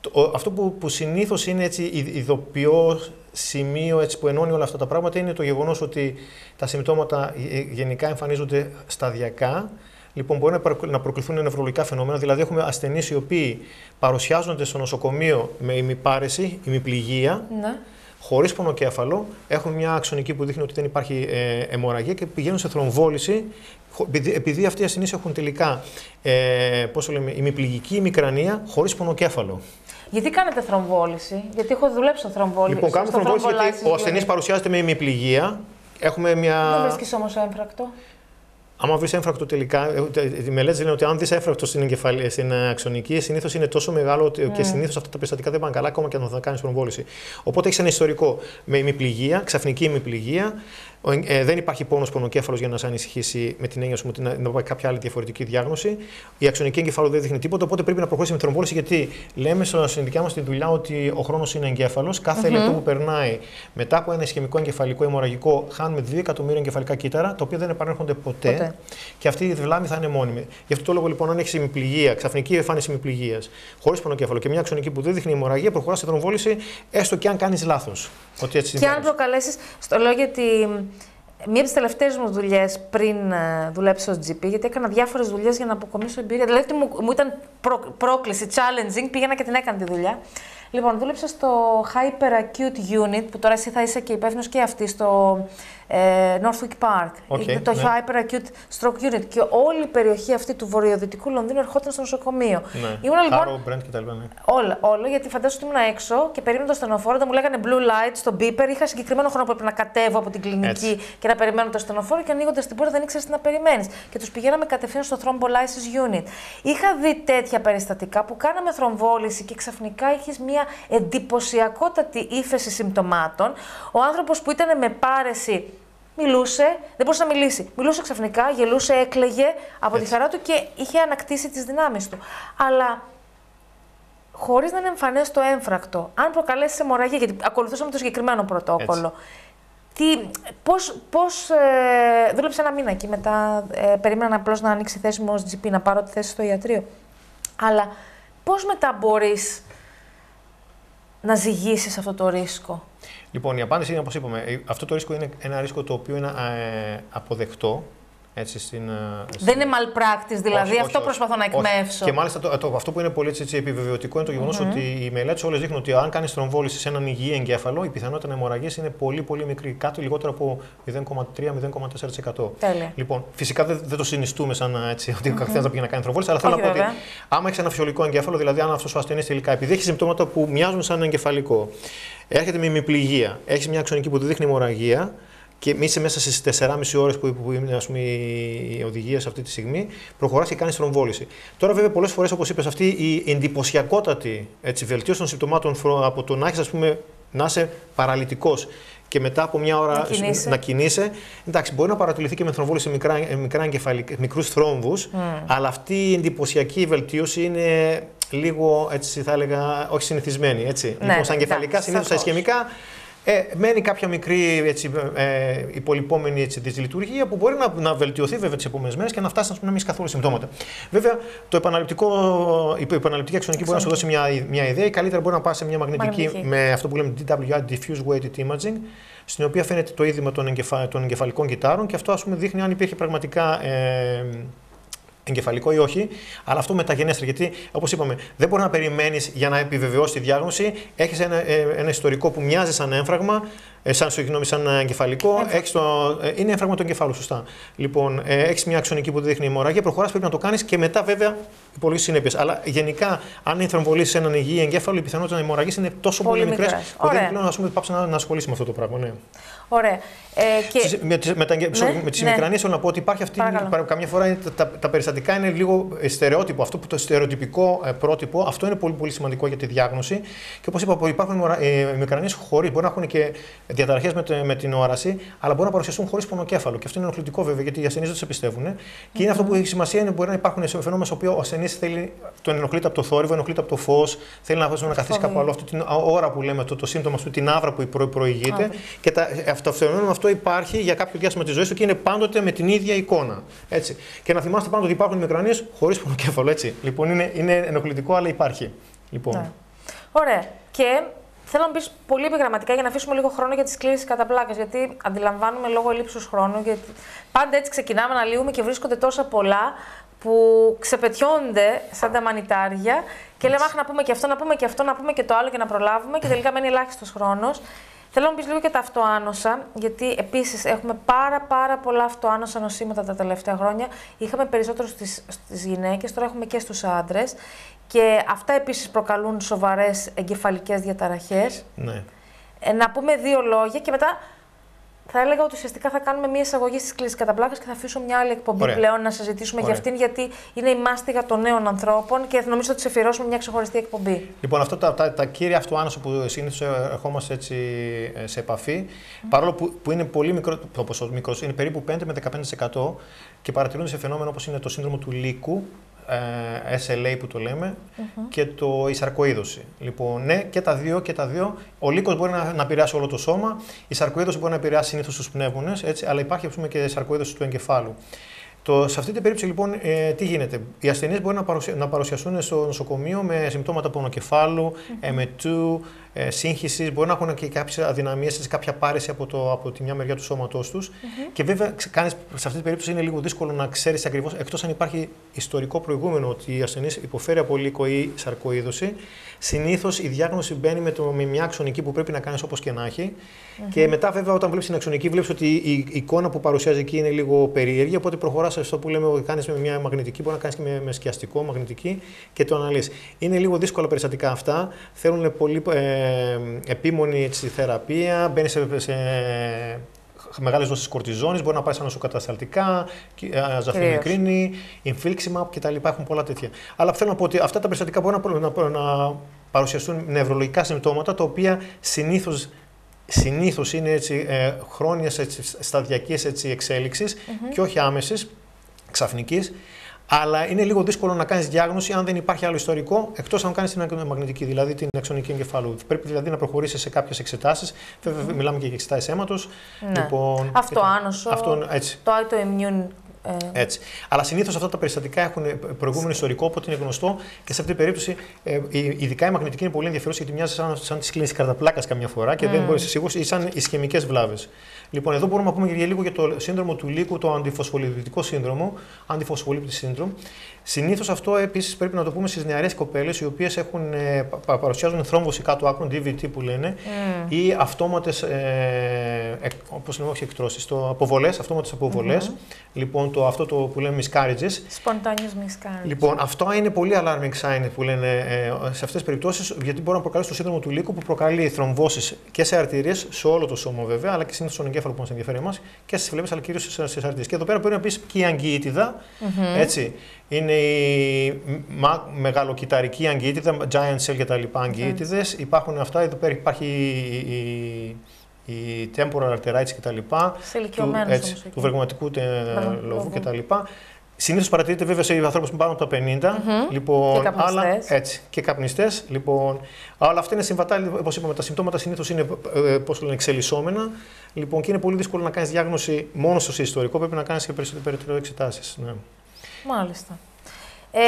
το, αυτό που, που συνήθως είναι έτσι ειδοποιώ σημείο έτσι, που ενώνει όλα αυτά τα πράγματα είναι το γεγονός ότι τα συμπτώματα ε, γενικά εμφανίζονται σταδιακά. Λοιπόν, μπορεί να προκληθούν νευρολογικά φαινόμενα, δηλαδή έχουμε ασθενείς οι οποίοι παρουσιάζονται στο νοσοκομείο με ημιπάρεση, ημιπληγία, ναι. χωρίς πονοκέφαλο, έχουν μια αξονική που δείχνει ότι δεν υπάρχει ε, αιμορραγία και πηγαίνουν σε θρομβόληση, επειδή αυτοί οι ασθενείς έχουν τελικά ε, πώς το λέμε, ημιπληγική ημικρανία χωρίς πονοκέφαλο. Γιατί κάνετε θρομβόληση, Γιατί έχω δουλέψει στο θρομβόληση. Λοιπόν, κάνουμε θρομβόληση γιατί ο ασθενής παρουσιάζεται με ημιπληγία. Έχουμε μια... Δεν βρίσκεις όμως έμφρακτο. Άμα βρεις έμφρακτο τελικά, ε, οι μελέτες λένε ότι αν δει έμφρακτο στην, εγκεφαλή, στην αξονική, συνήθως είναι τόσο μεγάλο ότι και ναι. συνήθως αυτά τα περιστατικά δεν πάνε καλά, ακόμα και αν θα κάνεις προμβόληση. Οπότε έχεις ένα ιστορικό με ημιπληγία, ξαφνική ημιπληγία, ε, δεν υπάρχει πόνος πονοκέφαλο για να σε ανησυχήσει με την έννοια σου ότι να, να πάει κάποια άλλη διαφορετική διάγνωση. Η αξονική εγκεφάλου δεν δείχνει τίποτα, οπότε πρέπει να προχωρήσει με θρομβόληση. Γιατί λέμε στην δικιά μας τη δουλειά ότι ο χρόνος είναι εγκέφαλος. Κάθε mm-hmm. λεπτό που περνάει μετά από ένα ισχυμικό εγκεφαλικό αιμορραγικό, χάνουμε 2 εκατομμύρια εγκεφαλικά κύτταρα, τα οποία δεν επανέρχονται ποτέ, ποτέ. Και αυτή η βλάβη θα είναι μόνιμη. Γι' αυτό το λόγο λοιπόν, αν έχεις ημιπληγία, ξαφνική εμφάνιση ημιπληγίας, χωρίς πονοκέφαλο και μια αξονική που δεν δείχνει αιμορραγία, προχωράς σε θρομβόληση έστω και αν κάνεις λάθος. Και αν προκαλέσεις, στο λέω γιατί μία από τις τελευταίες μου δουλειές πριν ε, δουλέψω στο GP, γιατί έκανα διάφορες δουλειές για να αποκομίσω εμπειρία. Δηλαδή μου, μου ήταν προ, πρόκληση, challenging, πήγαινα και την έκανα τη δουλειά. Λοιπόν, δούλεψα στο Hyper Acute Unit, που τώρα εσύ θα είσαι και υπεύθυνος και αυτής στο ε, Northwick Park. Okay, το ναι. Hyper Acute Stroke Unit. Και όλη η περιοχή αυτή του βορειοδυτικού Λονδίνου ερχόταν στο νοσοκομείο. Ναι. Ήμουν λοιπόν. Brent και τα λοιπά, ναι. Όλο, όλο, γιατί φαντάζομαι ότι ήμουν έξω και περίμενα το στενοφόρο, μου λέγανε blue light στο beeper. Είχα συγκεκριμένο χρόνο που έπρεπε να κατέβω από την κλινική Έτσι. και να περιμένω το στενοφόρο και ανοίγοντας την πόρτα δεν ήξερες τι να περιμένεις. Και τους πηγαίναμε κατευθείαν στο thrombolysis unit. Είχα δει τέτοια περιστατικά που κάναμε θρομβόληση και ξαφνικά είχες μια εντυπωσιακότατη ύφεση συμπτωμάτων. Ο άνθρωπος που ήταν με πάρεση μιλούσε, δεν μπορούσε να μιλήσει. Μιλούσε ξαφνικά, γελούσε, έκλαιγε από τη χαρά του και είχε ανακτήσει τις δυνάμεις του. Αλλά χωρίς να είναι εμφανές το έμφρακτο, αν προκαλέσει αιμορραγία, γιατί ακολουθούσαμε το συγκεκριμένο πρωτόκολλο. Τι, πώς, πώς ε, δούλεψα ένα μήνα και μετά ε, περίμενα απλώς να ανοίξει θέση μου ως GP, να πάρω τη θέση στο ιατρείο. Αλλά πώς μετά μπορείς να ζυγίσεις αυτό το ρίσκο. Λοιπόν, η απάντηση είναι όπως είπαμε. Ε, αυτό το ρίσκο είναι ένα ρίσκο το οποίο είναι ε, αποδεκτό έτσι, στην, ε, Δεν είναι malpractice, δηλαδή. Όχι, αυτό όχι, προσπαθώ να εκμεύσω. Και μάλιστα το, το, αυτό που είναι πολύ έτσι, επιβεβαιωτικό είναι το γεγονός mm-hmm. ότι οι μελέτες όλες δείχνουν ότι αν κάνεις τρομβόληση σε έναν υγιή εγκέφαλο, η πιθανότητα να αιμορραγεί είναι πολύ, πολύ μικρή. Κάτω λιγότερο από 0,3-0,4%. Τέλεια. Λοιπόν, φυσικά δεν, δεν το συνιστούμε σαν έτσι, ότι mm-hmm. ο καθένας θα πήγε να κάνει τρομβόληση, αλλά θέλω να πω ότι άμα έχεις ένα φυσιολογικό εγκέφαλο, δηλαδή αν αυτός ο ασθενής τελικά επειδή έχει συμπτώματα που μοιάζουν σαν εγκεφαλικό, έρχεται με ημιπληγία, έχεις μια αξονική που δεν δείχνει αιμορραγία, και είσαι μέσα στις 4,5 ώρες που, που είναι ας πούμε, η οδηγία σε αυτή τη στιγμή, προχωράς και κάνεις τρομβόληση. Τώρα, βέβαια, πολλές φορές, όπως είπες, αυτή η εντυπωσιακότατη έτσι, βελτίωση των συμπτωμάτων από το να έχεις, να είσαι παραλυτικός και μετά από μια ώρα να, κινείσαι. Εντάξει, μπορεί να παρατηρηθεί και με θρομβόληση σε μικρά, μικρά μικρούς θρόμβους, αλλά αυτή η εντυπωσιακή βελτίωση είναι λίγο, έτσι θα έλεγα, όχι συνηθισμένη. Έτσι. Ναι, λοιπόν, σαν κεφαλικά, συνήθως στα ισχυμικά ε, μένει κάποια μικρή έτσι, ε, υπολοιπόμενη έτσι, δυσλειτουργία που μπορεί να, να βελτιωθεί βέβαια τις επόμενες μέρες και να φτάσει να μην έχει καθόλου συμπτώματα. Βέβαια, το επαναληπτικό, η επαναληπτική αξονική μπορεί να σου δώσει μια, μια ιδέα ή καλύτερα μπορεί να πα σε μια μαγνητική, μαγνητική. με αυτό που λέμε DWI, Diffuse Weighted Imaging, στην οποία φαίνεται το είδημα των, εγκεφα, των εγκεφαλικών κυτάρων και αυτό ας πούμε, δείχνει αν υπήρχε πραγματικά ε, εγκεφαλικό ή όχι, αλλά αυτό μεταγενέστερο. Γιατί, όπως είπαμε, δεν μπορεί να περιμένεις για να επιβεβαιώσει τη διάγνωση. Έχεις ένα, ε, ένα ιστορικό που μοιάζει σαν έμφραγμα, ε, σαν, συγγνώμη, σαν εγκεφαλικό. Έχεις το, ε, είναι έμφραγμα του εγκεφάλου, σωστά. Λοιπόν, έχεις μια αξονική που δεν δείχνει αιμορραγία, προχωράς, πρέπει να το κάνεις και μετά βέβαια υπολογίζει συνέπειες. Αλλά γενικά, αν σε έναν υγιή εγκέφαλο, η πιθανότητα να αιμορραγεί είναι τόσο πολύ, πολύ μικρές που δεν πλέον να, να ασχολήσει με αυτό το πράγμα. Ναι. Ωραία. Ε, και... Με, με, με, ναι, με τις ναι. θέλω να πω ότι υπάρχει αυτή. Παρακαλώ. Καμιά φορά τα, τα, περιστατικά είναι λίγο στερεότυπο. Αυτό που το στερεοτυπικό ε, πρότυπο, αυτό είναι πολύ, πολύ σημαντικό για τη διάγνωση. Και όπως είπα, υπάρχουν ε, μικρανίε χωρίς, μπορεί να έχουν και διαταραχές με, με την όραση, αλλά μπορεί να παρουσιαστούν χωρίς πονοκέφαλο. Και αυτό είναι ενοχλητικό βέβαια, γιατί οι ασθενείς δεν σε πιστεύουν. Mm-hmm. Και είναι αυτό που έχει σημασία, είναι μπορεί να υπάρχουν φαινόμενα στο οποίο ο ασθενής θέλει τον ενοχλείται από το θόρυβο, ενοχλείται από το φως, θέλει να, να καθίσει κάπου άλλο. Αυτή την ώρα που λέμε, το, το σύμπτωμα του, την άβρα που προ, προηγείται. Και τα, αυτό, το φαινόμενο αυτό υπάρχει για κάποιο διάστημα της ζωής του και είναι πάντοτε με την ίδια εικόνα. Έτσι. Και να θυμάστε πάντοτε ότι υπάρχουν μικρανίες χωρίς πονοκέφαλο. Έτσι. Λοιπόν, είναι, είναι ενοχλητικό, αλλά υπάρχει. Λοιπόν. Ναι. Ωραία. Και θέλω να πεις πολύ επιγραμματικά για να αφήσουμε λίγο χρόνο για τις κλήσει κατά πλάκα. Γιατί αντιλαμβάνουμε λόγω ελλείψου χρόνου. Γιατί πάντα έτσι ξεκινάμε να λύουμε και βρίσκονται τόσα πολλά που ξεπετιώνται σαν τα μανιτάρια και λέμε Αχ, να πούμε και αυτό, να πούμε και αυτό, να πούμε και το άλλο και να προλάβουμε και τελικά μένει ελάχιστος χρόνος. Θέλω να πεις λίγο και τα αυτοάνοσα, γιατί επίσης έχουμε πάρα, πάρα πολλά αυτοάνοσα νοσήματα τα τελευταία χρόνια. Είχαμε περισσότερο στις γυναίκες, τώρα έχουμε και στους άντρες. Και αυτά επίσης προκαλούν σοβαρές εγκεφαλικές διαταραχές. Ναι. Ε, να πούμε δύο λόγια και μετά θα έλεγα ότι ουσιαστικά θα κάνουμε μια εισαγωγή στις κλήσει κατά πλάκα και θα αφήσω μια άλλη εκπομπή Ωραία. πλέον να συζητήσουμε για αυτήν, γιατί είναι η μάστιγα των νέων ανθρώπων και νομίζω ότι σε αφιερώσουμε μια ξεχωριστή εκπομπή. Λοιπόν, αυτά τα, τα, τα κύρια αυτοάνωσα που συνήθως ερχόμαστε έτσι ε, σε επαφή, παρόλο που, που είναι πολύ μικρό, το ποσό μικρός, είναι περίπου 5 με 15% και παρατηρούνται σε φαινόμενο όπως είναι το σύνδρομο του λύκου, ε, SLA που το λέμε, και το, η σαρκοίδωση. Λοιπόν, ναι, και τα δύο, και τα δύο. Ο λύκος μπορεί να, να επηρεάσει όλο το σώμα, η σαρκοίδωση μπορεί να επηρεάσει συνήθως τους πνεύμονες, αλλά υπάρχει ας πούμε, και η σαρκοίδωση του εγκεφάλου. Το, σε αυτή την περίπτωση λοιπόν, ε, τι γίνεται; Οι ασθενείς μπορεί να, παρουσια, να παρουσιαστούν στο νοσοκομείο με συμπτώματα πονοκεφάλου, mm-hmm. εμετού, ε, σύγχυσης, μπορεί να έχουν και κάποιες αδυναμίες, κάποια πάρεση από, το, από τη μια μεριά του σώματός τους. Mm-hmm. Και βέβαια, κάνεις, σε αυτή την περίπτωση είναι λίγο δύσκολο να ξέρεις ακριβώς, εκτός αν υπάρχει ιστορικό προηγούμενο ότι η ασθενής υποφέρει από λύκο ή σαρκοίδωση. Συνήθως η διάγνωση μπαίνει με, το, με μια αξονική που πρέπει να κάνεις όπως και να έχει. Mm-hmm. Και μετά, βέβαια, όταν βλέπεις την αξονική, βλέπεις ότι η εικόνα που παρουσιάζει εκεί είναι λίγο περίεργη. Οπότε προχωράς σε αυτό που λέμε ότι κάνεις με μια μαγνητική, μπορεί να κάνεις και με, με σκιαστικό, μαγνητική και το αναλύεις. Είναι λίγο δύσκολα περιστατικά αυτά. Θέλουν πολύ ε, επίμονη έτσι, θεραπεία. Μπαίνεις σε, σε μεγάλες δόσεις κορτιζόνης, μπορεί να πάει σε νοσοκατασταλτικά, ζαφριμικρίνη, infliximab κτλ. Έχουν πολλά τέτοια. Αλλά θέλω να πω ότι αυτά τα περιστατικά μπορούν να, να, να παρουσιαστούν νευρολογικά συμπτώματα, τα οποία συνήθως συνήθως είναι έτσι, ε, χρόνιας έτσι, σταδιακής έτσι, εξέλιξης mm-hmm. και όχι άμεσης, ξαφνικής. Αλλά είναι λίγο δύσκολο να κάνεις διάγνωση αν δεν υπάρχει άλλο ιστορικό, εκτός αν κάνεις την μαγνητική, δηλαδή την αξονική εγκεφάλου. Πρέπει δηλαδή να προχωρήσεις σε κάποιες εξετάσεις. Βέβαια, mm-hmm. μιλάμε και για εξετάσεις αίματος. Ναι. Λοιπόν, αυτό άνοσο. Αυτό, έτσι. Το autoimmune ε... Έτσι. Αλλά συνήθως αυτά τα περιστατικά έχουν προηγούμενο ιστορικό, οπότε είναι γνωστό και σε αυτή την περίπτωση, ε, ειδικά η μαγνητική είναι πολύ ενδιαφέρουσα γιατί μοιάζει σαν, σαν της κλίνη καρδαπλάκα καμιά φορά και mm. δεν μπορείς σίγουρος ή σαν ισχυμικέ βλάβες. Λοιπόν, εδώ μπορούμε να πούμε για λίγο για το σύνδρομο του λύκου, το αντιφωσφολιπτικό σύνδρομο, αντιφωσφολιπτικό σύνδρομο. Συνήθως αυτό επίσης πρέπει να το πούμε στις νεαρές κοπέλες, οι οποίες ε, παρουσιάζουν θρόμβωση κάτω άκρων, DVT που λένε, mm. ή αυτόματες, ε, ε, όπως λέμε, όχι εκτρώσεις, αποβολές, αυτόματες αποβολές. Mm-hmm. Λοιπόν, το, αυτό το που λέμε miscarriages. Spontaneous miscarriages. Λοιπόν, αυτό είναι πολύ alarming sign που λένε ε, σε αυτές τις περιπτώσεις, γιατί μπορεί να προκαλέσει το σύνδρομο του λύκου που προκαλεί θρομβώσεις και σε αρτηρίες, σε όλο το σώμα βέβαια, αλλά και συνήθως στον εγκέφαλο που μας ενδιαφέρει εμάς και στις φλέβε, αλλά κυρίως στι αρτηρίε. Και εδώ πέρα πρέπει να πει και η αγκίτιδα, mm-hmm. έτσι. Είναι η μεγαλοκυταρική αγκίτιδα, giant cell και τα λοιπά αγκίτιδες. Mm. Υπάρχουν αυτά, εδώ πέρα υπάρχει η, η, η temporal arteritis και τα λοιπά, του, έτσι, του βεργοματικού λόγου και τα λοιπά. Συνήθως παρατηρείται βέβαια σε ανθρώπους που πάνω από τα 50. Mm-hmm. Λοιπόν, και αλλά, έτσι, και καπνιστές. Λοιπόν, αλλά αυτά είναι συμβατά, όπως είπαμε, τα συμπτώματα συνήθως είναι ε, πώς λένε, εξελισσόμενα. Λοιπόν, και είναι πολύ δύσκολο να κάνεις διάγνωση μόνος στο ιστορικό. Πρέπει να κάνεις και περισσότερο εξετάσεις. Ναι. Μάλιστα. Ε,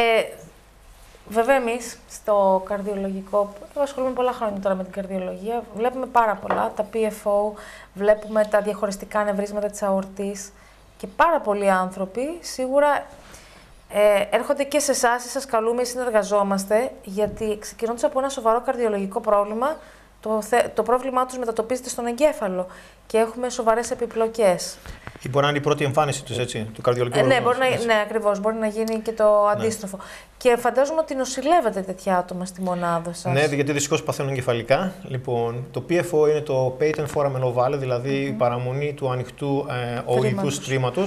βέβαια, εμείς στο καρδιολογικό, εγώ ασχολούμαι πολλά χρόνια τώρα με την καρδιολογία, βλέπουμε πάρα πολλά, τα PFO, βλέπουμε τα διαχωριστικά νευρίσματα της αορτής και πάρα πολλοί άνθρωποι σίγουρα ε, έρχονται και σε εσάς, σας καλούμε ή συνεργαζόμαστε, γιατί ξεκινώντας από ένα σοβαρό καρδιολογικό πρόβλημα, το, το πρόβλημά τους μετατοπίζεται στον εγκέφαλο και έχουμε σοβαρές επιπλοκές. Ή μπορεί να είναι η πρώτη εμφάνιση τους, έτσι, του καρδιολογικού ε, Ναι, μπορεί να, ναι ακριβώς. Μπορεί να γίνει και το ναι. αντίστροφο. Ναι. Και φαντάζομαι ότι νοσηλεύετε τέτοια άτομα στη μονάδα σας. Ναι, γιατί δυστυχώς παθαίνουν εγκεφαλικά. Λοιπόν, το PFO είναι το Patent Foramen Ovale, δηλαδή mm-hmm. η παραμονή του ανοιχτού ε, οειδού στρήματο.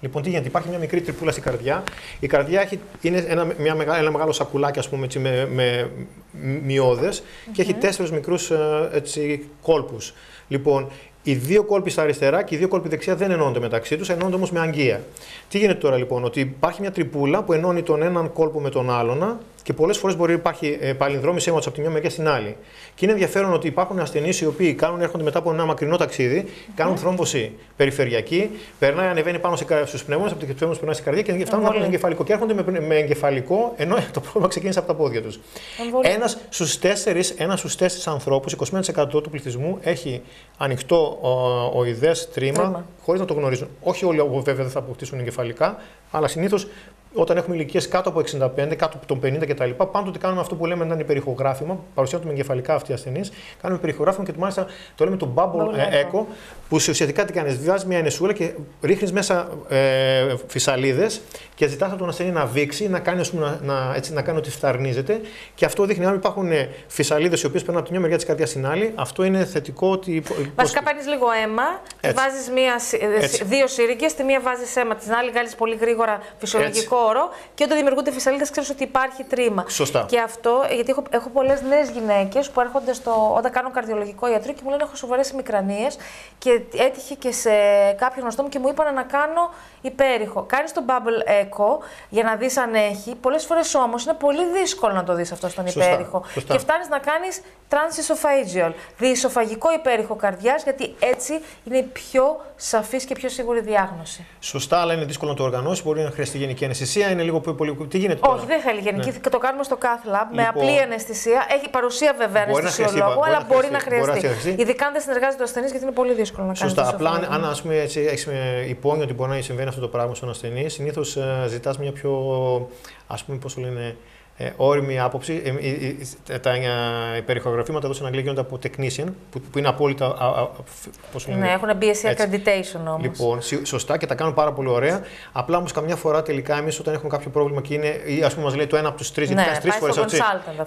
Λοιπόν, τι γίνεται, υπάρχει μια μικρή τρυπούλα στην καρδιά. Η καρδιά έχει, είναι ένα, μια μεγάλο, ένα μεγάλο σακουλάκι, ας πούμε, έτσι, με, με μειώδες mm-hmm. και έχει τέσσερις μικρούς ε, έτσι, κόλπους. Λοιπόν, οι δύο κόλποι στα αριστερά και οι δύο κόλποι δεξιά δεν ενώνονται μεταξύ τους, ενώνονται όμως με αγγεία. Τι γίνεται τώρα λοιπόν, ότι υπάρχει μια τρυπούλα που ενώνει τον έναν κόλπο με τον άλλον και πολλές φορές μπορεί να υπάρχει ε, παλινδρόμηση αίματος από τη μια μεριά στην άλλη. Και είναι ενδιαφέρον ότι υπάρχουν ασθενείς οι οποίοι κάνουν, έρχονται μετά από ένα μακρινό ταξίδι, κάνουν mm. θρόμβωση περιφερειακή, περνάει, ανεβαίνει πάνω στους πνεύμονες, από τους πνεύμονες περνάει στην καρδιά και φτάνουν από εγκεφαλικό. Και έρχονται με, με εγκεφαλικό, ενώ το πρόβλημα ξεκίνησε από τα πόδια τους. Ένας στους τέσσερις στους ανθρώπους, 25% του πληθυσμού, έχει ανοιχτό ο, ο τρίμα, χωρίς να το γνωρίζουν. Όχι όλοι βέβαια δεν θα αποκτήσουν εγκεφαλικά, αλλά συνήθως όταν έχουμε ηλικίες κάτω από 65, κάτω από τον 50 κτλ. Πάντοτε κάνουμε αυτό που λέμε έναν υπερηχογράφημα. Παρουσιάζονται με εγκεφαλικά αυτοί οι ασθενείς. Κάνουμε υπερηχογράφημα και μάλιστα το λέμε το bubble ε, echo, που ουσιαστικά τι κάνεις. Βάζεις μια ενεσούλα και ρίχνεις μέσα ε, φυσαλίδες και ζητάς από τον ασθενή να βήξει, να κάνει, πούμε, να, έτσι, να κάνει ότι φθαρνίζεται. Και αυτό δείχνει αν υπάρχουν ε, φυσαλίδες οι οποίες περνάνε από τη μια μεριά της καρδιάς στην άλλη. Αυτό είναι θετικό ότι. Βασικά παίρνεις λίγο αίμα, βάζεις δύο σύριγγε, τη μία βάζεις αίμα, την άλλη βγάλεις πολύ γρήγορα φυσιολογικό όρο και όταν δημιουργούνται φυσαλίδες, ξέρεις ότι υπάρχει τρίμα. Σωστά. Και αυτό, γιατί έχω, έχω πολλές νέες γυναίκες που έρχονται στο, όταν κάνουν καρδιολογικό ιατρό και μου λένε: Έχω σοβαρές μικρανίε και έτυχε και σε κάποιον γνωστό μου και μου είπαν να κάνω υπέρηχο. Κάνεις το bubble echo για να δεις αν έχει. Πολλές φορές όμως είναι πολύ δύσκολο να το δεις αυτό στον Σωστά. υπέρηχο. Σωστά. Και φτάνεις να κάνεις transesophageal, διεισοφαγικό υπέρηχο καρδιάς, γιατί έτσι είναι η πιο σαφής και πιο σίγουρη διάγνωση. Σωστά, αλλά είναι δύσκολο να το οργανώσεις. Μπορεί να χρειαστεί γενική αναισθησία, είναι λίγο πολύ. Τι γίνεται τώρα; Όχι, δεν θέλει γενική. Ναι. Το κάνουμε στο cath lab με λοιπόν, απλή αναισθησία. Έχει παρουσία βέβαια αναισθησιολόγου, αλλά μπορεί να χρειαστεί. Ειδικά αν δεν συνεργάζεται ο ασθενής, γιατί είναι πολύ δύσκολο να κάνει. Σωστά. Απλά αν έχεις υπόνοιο ότι μπορεί να συμβαίνει αυτό το πράγμα στον ασθενή, συνήθως ε, ζητάς μια πιο, ας πούμε, πώς το λένε, ε, όρημη άποψη. Ε, ε, τα υπερηχογραφήματα εδώ στην Αγγλία γίνονται από technician, που, που είναι απόλυτα. Πώς λένε, ναι, έχουν BSc accreditation όμως. Λοιπόν, σωστά και τα κάνουν πάρα πολύ ωραία. Απλά όμως καμιά φορά τελικά εμείς όταν έχουμε κάποιο πρόβλημα και είναι, ή ας πούμε μας λέει το ένα από τους τρεις, ναι, γιατί τρεις φορές έτσι.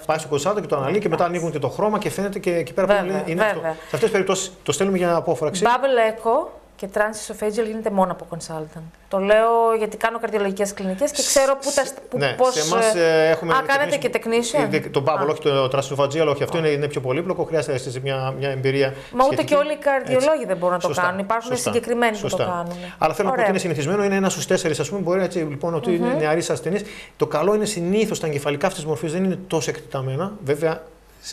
Πάει στο consultant και το αναλύει και μετά ανοίγουν και το χρώμα και φαίνεται και εκεί πέρα βέβαια, είναι βέβαια. αυτό. Σε αυτές τις περιπτώσεις το στέλνουμε για απόφραξη. Bubble Echo και transesophageal γίνεται μόνο από consultant. Το λέω γιατί κάνω καρδιολογικές κλινικές και ξέρω πού τα, που, ναι, πώς... Σε εμάς, ε, έχουμε Α, κάνετε και technician. Το bubble, όχι το transesophageal, όχι. Αυτό είναι, είναι πιο πολύπλοκο, χρειάζεται μια, μια εμπειρία. Μα ούτε και όλοι οι καρδιολόγοι δεν μπορούν να το κάνουν. Υπάρχουν Σωστά. συγκεκριμένοι Σωστά. που το κάνουν. Αλλά θέλω να πω ότι είναι συνηθισμένο, είναι ένας στους τέσσερις, ας πούμε. Μπορεί έτσι λοιπόν ότι mm-hmm. είναι νεαρής ασθενής. Το καλό είναι συνήθως τα εγκεφαλικά αυτής της μορφής δεν είναι τόσο εκτεταμένα. Βέβαια,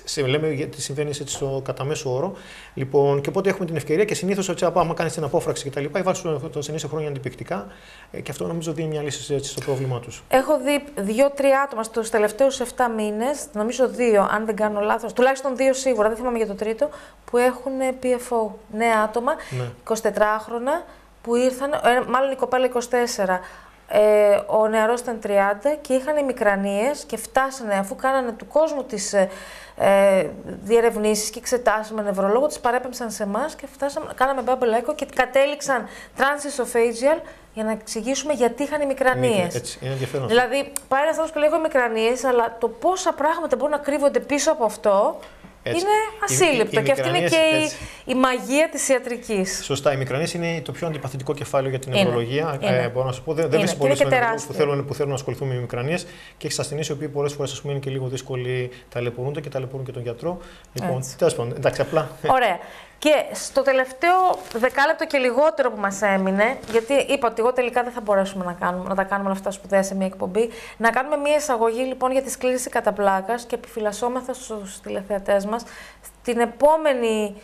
σε, λέμε γιατί συμβαίνει έτσι στο κατά μέσο όρο. Λοιπόν, και οπότε έχουμε την ευκαιρία και συνήθως, άμα κάνεις την απόφραξη κτλ., βάζεις το, το ασθενή σε χρόνια αντιπικτικά ε, και αυτό νομίζω δίνει μια λύση έτσι, στο πρόβλημά τους. Έχω δει δύο-τρία άτομα στους τελευταίους 7 μήνες, νομίζω δύο, αν δεν κάνω λάθος, τουλάχιστον δύο σίγουρα, δεν θυμάμαι για το τρίτο, που έχουν PFO. Νέα άτομα, ναι. 24χρονα, που ήρθαν, ε, μάλλον η κοπέλα 24 ε, ο νεαρός ήταν 30 και είχαν μικρανίες και φτάσανε αφού κάνανε του κόσμου τις ε, ε διερευνήσεις και εξετάσεις με νευρολόγο, τις παρέπεμψαν σε εμάς και φτάσαμε, κάναμε bubble echo και κατέληξαν transesophageal για να εξηγήσουμε γιατί είχαν μικρανίες. Έτσι, είναι ενδιαφέρον. Δηλαδή, πάει ένας άνθρωπος που λέει: Έχω μικρανίες, αλλά το πόσα πράγματα μπορούν να κρύβονται πίσω από αυτό έτσι. Είναι ασύλληπτο. και αυτή είναι και η, η μαγεία της ιατρικής. Σωστά. Οι μικρανίες είναι το πιο αντιπαθητικό κεφάλαιο για την νευρολογία. Ε, μπορώ να σου πω. Δεν, δεν βρίσκει πολλού που θέλουν, που θέλουν να ασχοληθούν με μικρανίες και έχεις ασθενείς οι οποίοι πολλές φορές είναι και λίγο δύσκολοι, ταλαιπωρούνται και ταλαιπωρούν και τον γιατρό. Λοιπόν, τέλος πάντων, εντάξει, απλά. Ωραία. Και στο τελευταίο δεκάλεπτο και λιγότερο που μας έμεινε, γιατί είπα ότι εγώ τελικά δεν θα μπορέσουμε να, κάνουμε, να τα κάνουμε όλα αυτά σπουδαία σε μια εκπομπή, να κάνουμε μια εισαγωγή λοιπόν για τη σκλήρηση κατά πλάκας και επιφυλασσόμεθα στους τηλεθεατές μας την επόμενη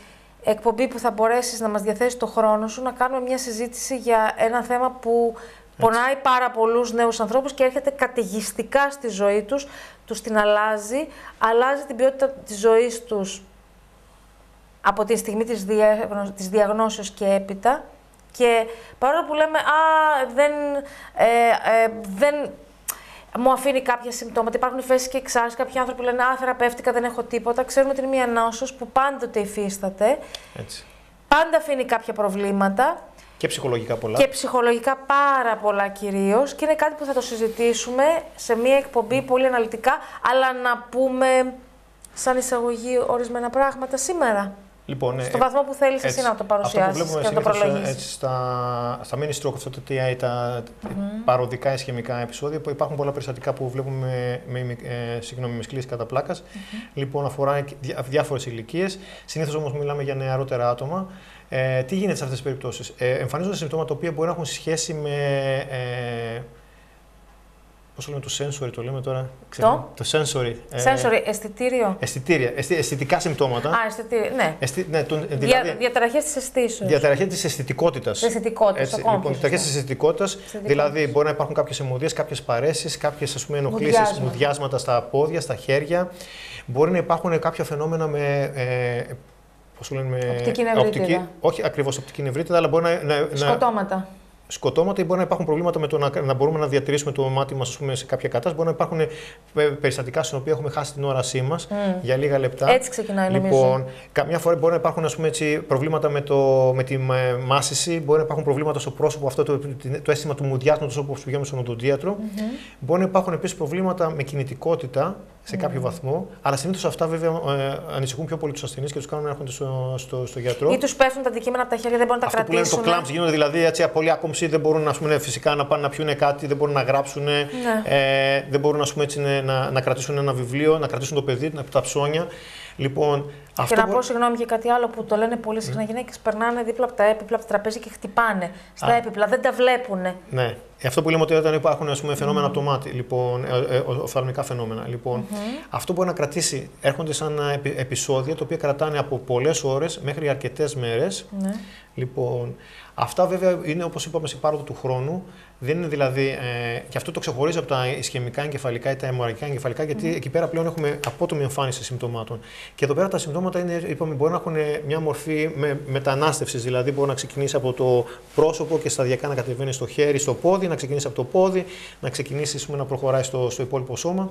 εκπομπή που θα μπορέσεις να μας διαθέσεις το χρόνο σου, να κάνουμε μια συζήτηση για ένα θέμα που πονάει πάρα πολλούς νέους ανθρώπους και έρχεται καταιγιστικά στη ζωή τους, τους την αλλάζει, αλλάζει την ποιότητα της ζωής τους από τη στιγμή της, δια, της διαγνώσεως και έπειτα. Και παρόλο που λέμε, α, δεν, ε, ε, δεν μου αφήνει κάποια συμπτώματα, υπάρχουν υφέσεις και εξάρσεις, κάποιοι άνθρωποι λένε, α, θεραπεύτηκα, δεν έχω τίποτα. Ξέρουμε ότι είναι μια νόσος που πάντοτε υφίσταται. Έτσι. Πάντα αφήνει κάποια προβλήματα. Και ψυχολογικά πολλά. Και ψυχολογικά πάρα πολλά κυρίως. Και είναι κάτι που θα το συζητήσουμε σε μια εκπομπή πολύ αναλυτικά, αλλά να πούμε σαν εισαγωγή ορισμένα πράγματα σήμερα. Λοιπόν, Στο ε, βαθμό που θέλεις εσύ να το παρουσιάσεις και να το προλογίσει. Έτσι, στα, στα mini stroke, αυτά τα TI, τα mm-hmm. παροδικά ισχυμικά επεισόδια, που υπάρχουν πολλά περιστατικά που βλέπουμε με, με, ε, συγγνώμη, με σκλήση κατά πλάκας. Mm-hmm. Λοιπόν, αφορά διάφορες ηλικίες. Συνήθως όμως μιλάμε για νεαρότερα άτομα. Ε, τι γίνεται σε αυτές τις περιπτώσεις; Ε, εμφανίζονται συμπτώματα τα οποία μπορεί να έχουν σχέση με. Ε, Πώς το λέμε το sensory, το λέμε τώρα. Το, το sensory. Sensory, αισθητήριο. Αισθητήρια, αισθητικά συμπτώματα. Α, αισθητήρια, ναι. Αισθη, ναι τον, δηλαδή, Δια, διαταραχές της αισθήσεως. Διαταραχές της αισθητικότητας. Της αισθητικότητας. Λοιπόν, διαταραχές της αισθητικότητας. Δηλαδή, μπορεί να υπάρχουν κάποιες αιμοδίες, κάποιες παρέσεις, κάποιες ενοχλήσεις, μουδιάσματα στα πόδια, στα χέρια. Μπορεί να υπάρχουν κάποια φαινόμενα με. Ε, πώς λένε, με οπτική νευρίτιδα. Οπτική, όχι ακριβώς οπτική νευρίτιδα, αλλά μπορεί να. να Σκοτώματα. Σκοτώματα ή μπορεί να υπάρχουν προβλήματα με το να, να μπορούμε να διατηρήσουμε το μάτι μας σε κάποια κατάσταση. Μπορεί να υπάρχουν ε, περιστατικά στην οποία έχουμε χάσει την όρασή μας για λίγα λεπτά. Έτσι ξεκινάει, λοιπόν, νομίζω. Καμιά φορά μπορεί να υπάρχουν ας πούμε, έτσι, προβλήματα με, το, με τη μάσηση, μπορεί να υπάρχουν προβλήματα στο πρόσωπο, αυτό το, το, το αίσθημα του μουδιάσματο όπως πηγαίνουμε στον οδοντίατρο. Mm-hmm. Μπορεί να υπάρχουν επίσης προβλήματα με κινητικότητα σε κάποιο βαθμό. Αλλά συνήθως αυτά βέβαια ε, ανησυχούν πιο πολύ τους ασθενείς και τους κάνουν να έρχονται στο, στο, στο γιατρό. Ή τους πέφτουν τα αντικείμενα από τα χέρια, δεν μπορούν να τα Αυτό κρατήσουν. Αυτό που λένε το κλαμπς γίνονται δηλαδή έτσι, πολύ άκομψη, δεν μπορούν ας πούμε, φυσικά να πάνε να πιούν κάτι, δεν μπορούν να γράψουν, ναι. ε, δεν μπορούν ας πούμε, έτσι, να, να κρατήσουν ένα βιβλίο, να κρατήσουν το παιδί, τα ψώνια. Λοιπόν, και να πω συγγνώμη και κάτι άλλο που το λένε πολύ συχνά. Οι γυναίκες περνάνε δίπλα από τα έπιπλα από το τραπέζι και χτυπάνε στα Α. έπιπλα, δεν τα βλέπουν. Ναι. Αυτό που λέμε ότι όταν υπάρχουν ας πούμε, φαινόμενα mm. από το μάτι, λοιπόν, ε, ε, οφθαλμικά φαινόμενα. Λοιπόν, mm-hmm. Αυτό μπορεί να κρατήσει, έρχονται σαν επεισόδια τα οποία κρατάνε από πολλές ώρες μέχρι αρκετές μέρες. Ναι. Λοιπόν, αυτά βέβαια είναι όπως είπαμε σε πάροδο του χρόνου. Δεν είναι δηλαδή. Ε, και αυτό το ξεχωρίζει από τα ισχυμικά εγκεφαλικά ή τα αιμορραγικά εγκεφαλικά, γιατί mm. εκεί πέρα πλέον έχουμε απότομη εμφάνιση συμπτωμάτων. Και εδώ πέρα τα συμπτώματα είναι, είπαμε, μπορεί να έχουν μια μορφή με, μετανάστευσης. Δηλαδή, μπορεί να ξεκινήσει από το πρόσωπο και σταδιακά να κατεβαίνει στο χέρι, στο πόδι, να ξεκινήσει από το πόδι, να ξεκινήσει πούμε, να προχωράει στο, στο υπόλοιπο σώμα.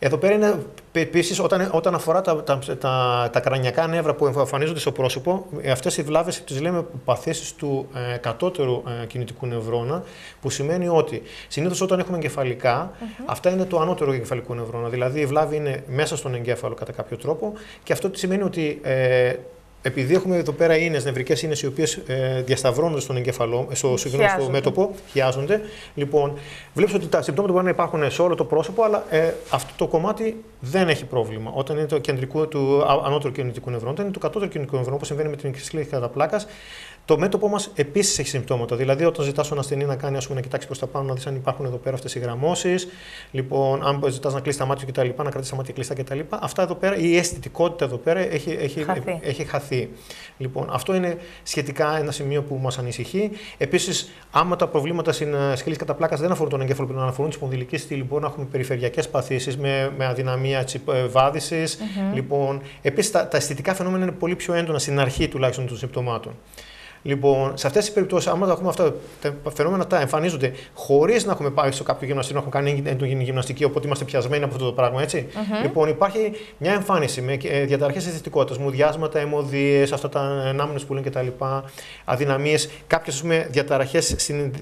Εδώ πέρα είναι επίσης όταν, όταν αφορά τα, τα, τα, τα κρανιακά νεύρα που εμφανίζονται στο πρόσωπο, αυτές οι βλάβες τις λέμε παθήσεις του ε, κατώτερου ε, κινητικού νευρώνα, που σημαίνει ότι συνήθως όταν έχουμε εγκεφαλικά, mm-hmm. αυτά είναι το ανώτερο εγκεφαλικό νευρώνα. Δηλαδή η βλάβη είναι μέσα στον εγκέφαλο κατά κάποιο τρόπο και αυτό τι σημαίνει ότι ε, επειδή έχουμε εδώ πέρα ίνες, νευρικές ίνες οι οποίες ε, διασταυρώνονται στον εγκεφαλό, στο, στο μέτωπο, χιάζονται. Λοιπόν, βλέπεις ότι τα συμπτώματα μπορεί να υπάρχουν σε όλο το πρόσωπο, αλλά ε, αυτό το κομμάτι δεν έχει πρόβλημα. Όταν είναι το κεντρικό του ανώτερου κινητικού νευρών, όταν είναι το κατώτερο κινητικό νευρών, όπως συμβαίνει με την κατά καταπλάκας, το μέτωπό μας επίσης έχει συμπτώματα. Δηλαδή, όταν ζητάς στον ασθενή να κάνει, ας πούμε, να κοιτάξει προς τα πάνω, να δεις αν υπάρχουν εδώ πέρα αυτές οι γραμμώσεις. Λοιπόν, αν ζητάς να κλείσει τα μάτια κτλ., να κρατήσεις τα μάτια κλειστά κτλ. Αυτά εδώ πέρα, η αισθητικότητα εδώ πέρα έχει, έχει, χαθεί. έχει χαθεί. Λοιπόν, αυτό είναι σχετικά ένα σημείο που μας ανησυχεί. Επίσης, άμα τα προβλήματα στην ε, σκελή κατά πλάκας δεν αφορούν τον εγκέφαλο, αλλά αφορούν τη σπονδυλική στήλη, μπορεί να έχουμε περιφερειακές παθήσεις με, με αδυναμία ε, βάδιση. Mm-hmm. Λοιπόν, επίσης, τα, τα αισθητικά φαινόμενα είναι πολύ πιο έντονα στην αρχή τουλάχιστον των συμπτωμάτων. Λοιπόν, σε αυτές τις περιπτώσεις, άμα τα έχουμε αυτά τα φαινόμενα τα εμφανίζονται χωρίς να έχουμε πάει στο κάποιο γυμναστήριο, να έχουμε κάνει έντονη γυμναστική, οπότε είμαστε πιασμένοι από αυτό το πράγμα, έτσι. Mm-hmm. Λοιπόν, υπάρχει μια εμφάνιση με ε, διαταραχές αισθητικότητας, μουδιάσματα, αιμοδίε, αυτά τα ανάμνες που λένε κτλ. Αδυναμίες, κάποιες διαταραχές στην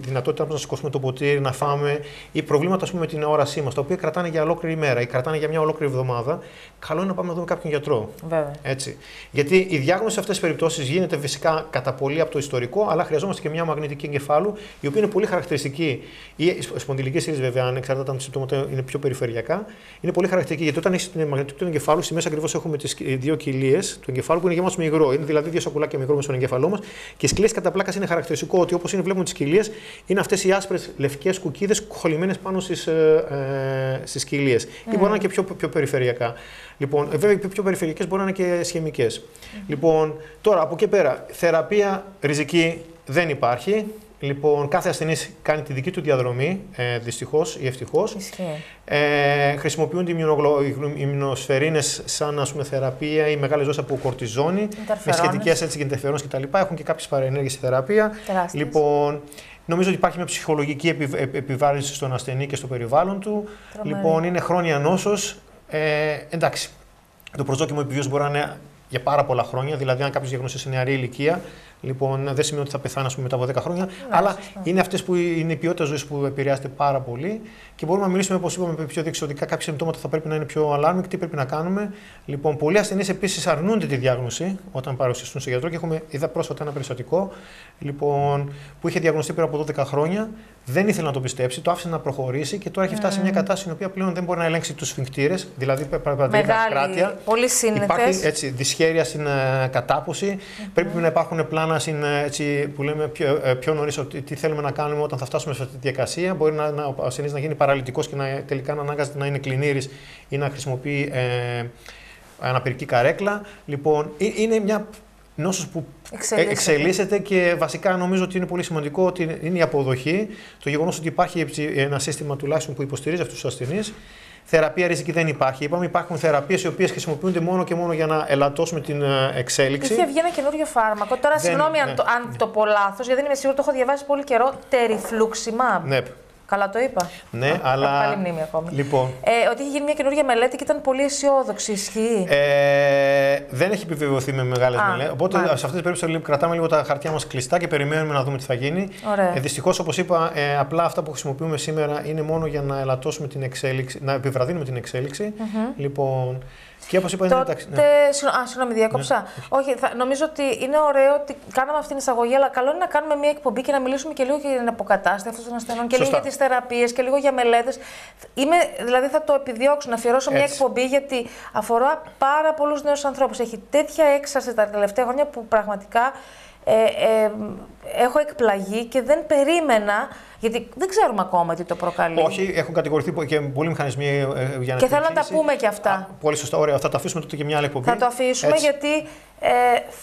δυνατότητα να σηκώσουμε το ποτήρι, να φάμε ή προβλήματα πούμε, με την όρασή μας, τα οποία κρατάνε για ολόκληρη ημέρα ή κρατάνε για μια ολόκληρη εβδομάδα. Καλό είναι να πάμε να δούμε κάποιον γιατρό. Βέβαια. Έτσι. Γιατί η διάγνωση σε αυτές τις περιπτώσεις γίνεται φυσικά κατά πολύ από το ιστορικό, αλλά χρειαζόμαστε και μια μαγνητική εγκεφάλου, η οποία είναι πολύ χαρακτηριστική. Η σπονδυλική σύνδεση, βέβαια, ανεξαρτάτα αν τα συμπτώματα είναι πιο περιφερειακά, είναι πολύ χαρακτηριστική. Γιατί όταν έχεις την μαγνητική του εγκεφάλου, στη μέση ακριβώς έχουμε τις δύο κοιλίες του εγκεφάλου που είναι γεμάτο με υγρό. Είναι δηλαδή δύο σακουλάκια με υγρό με στον εγκεφαλό μας. Και σκλέ κατά πλάκας είναι χαρακτηριστικό ότι όπως είναι βλέπουμε τις κοιλίες, είναι αυτές οι άσπρες λευκές κουκίδες κολλημένες πάνω στις ε, ε, κοιλίες. Mm. Ή μπορεί να είναι και πιο, πιο περιφερειακά. Λοιπόν, ε, βέβαια, οι πιο περιφερειακές μπορεί να είναι και σχημικές. Mm. Λοιπόν, τώρα από εκεί πέρα, θεραπεία ριζική δεν υπάρχει. Λοιπόν, κάθε ασθενής κάνει τη δική του διαδρομή, ε, δυστυχώς ή ευτυχώς. Ε, χρησιμοποιούνται οι ημινοσφαιρίνε σαν ας πούμε, θεραπεία ή μεγάλες δόσεις από κορτιζόνη, με σχετικές έτσι και κτλ. Έχουν και κάποιες παρενέργειες στη θεραπεία. Λοιπόν, Νομίζω ότι υπάρχει μια ψυχολογική επιβάρυνση στον ασθενή και στο περιβάλλον του. Λοιπόν, είναι χρόνια νόσος. Ε, εντάξει, το προσδόκιμο επιβίωση μπορεί να είναι για πάρα πολλά χρόνια. Δηλαδή, αν κάποιος διαγνωστεί σε νεαρή ηλικία, λοιπόν, δεν σημαίνει ότι θα πεθάνει πούμε, μετά από 10 χρόνια. Ναι, αλλά είναι αυτές που είναι η ποιότητα ζωής που επηρεάζεται πάρα πολύ και μπορούμε να μιλήσουμε, όπως είπαμε, πιο διεξοδικά. Κάποια συμπτώματα θα πρέπει να είναι πιο alarming, τι πρέπει να κάνουμε. Λοιπόν, πολλοί ασθενείς επίσης αρνούνται τη διάγνωση όταν παρουσιαστούν σε γιατρό και έχουμε είδα πρόσφατα ένα περιστατικό λοιπόν, που είχε διαγνωστεί πριν από 12 χρόνια, δεν ήθελε να το πιστέψει, το άφησε να προχωρήσει και τώρα έχει φτάσει σε μια κατάσταση στην οποία πλέον δεν μπορεί να ελέγξει τους σφιγκτήρε, δηλαδή παραδείγματα κράτεια. Πολύ σύνηθες. Υπάρχει έτσι, δυσχέρεια στην uh, κατάποση. Mm-hmm. Πρέπει να υπάρχουν πλάνα στην, ε, έτσι, που λέμε πιο, uh, πιο νωρίς τι θέλουμε να κάνουμε όταν θα φτάσουμε σε αυτή τη διακασία. Μπορεί να, να, ο ασθενής να γίνει παραλυτικός και να, τελικά να ανάγκαζεται να είναι κλινήρης ή να χρησιμοποιεί ε, αναπηρική καρέκλα. Λοιπόν, είναι μια νόσος που εξελίσσεται. εξελίσσεται και βασικά νομίζω ότι είναι πολύ σημαντικό ότι είναι η αποδοχή, το γεγονός ότι υπάρχει ένα σύστημα τουλάχιστον που υποστηρίζει αυτούς τους ασθενείς θεραπεία ριζική δεν υπάρχει. Είπαμε υπάρχουν θεραπείες οι οποίες χρησιμοποιούνται μόνο και μόνο για να ελαττώσουμε την ε, εξέλιξη. Είχε βγει ένα καινούριο φάρμακο. Τώρα, δεν, συγγνώμη ναι, αν, το, αν το πω λάθος, γιατί δεν είμαι σίγουρη, το έχω διαβάσει πολύ καιρό. Τεριφλούξιμα. Ναι. Καλά το είπα. Ναι, αλλά. Καλή μνήμη ακόμη. Λοιπόν. Ε, ότι είχε γίνει μια καινούργια μελέτη και ήταν πολύ αισιόδοξη. Ισχύει; Ε, δεν έχει επιβεβαιωθεί με μεγάλες μελέτες. Οπότε μάλιστα. σε αυτή την περίπτωση κρατάμε λίγο τα χαρτιά μας κλειστά και περιμένουμε να δούμε τι θα γίνει. Ε, Δυστυχώς, όπως είπα, ε, απλά αυτά που χρησιμοποιούμε σήμερα είναι μόνο για να ελαττώσουμε την εξέλιξη, να επιβραδύνουμε την εξέλιξη. Mm-hmm. Λοιπόν, και όπως είπα, είναι εντάξει. Ναι. Α, συγγνώμη, διάκοψα. Ναι. Όχι, θα, νομίζω ότι είναι ωραίο ότι κάναμε αυτή την εισαγωγή, αλλά καλό είναι να κάνουμε μια εκπομπή και να μιλήσουμε και λίγο για την αποκατάσταση αυτών των ασθενών και λίγο για τις θεραπείες και λίγο για μελέτες. Δηλαδή, θα το επιδιώξω να αφιερώσω μια εκπομπή γιατί αφορά πάρα πολλούς νέους ανθρώπους. Έχει τέτοια έξαρση τα τελευταία χρόνια που πραγματικά ε, ε, έχω εκπλαγεί και δεν περίμενα, γιατί δεν ξέρουμε ακόμα τι το προκαλεί. Όχι, έχουν κατηγορηθεί και πολλοί μηχανισμοί ε, για να Και θέλω να τα πούμε και αυτά. Α, πολύ σωστά, ωραία. Θα το αφήσουμε τότε και μια άλλη εκπομπή. Θα το αφήσουμε γιατί ε,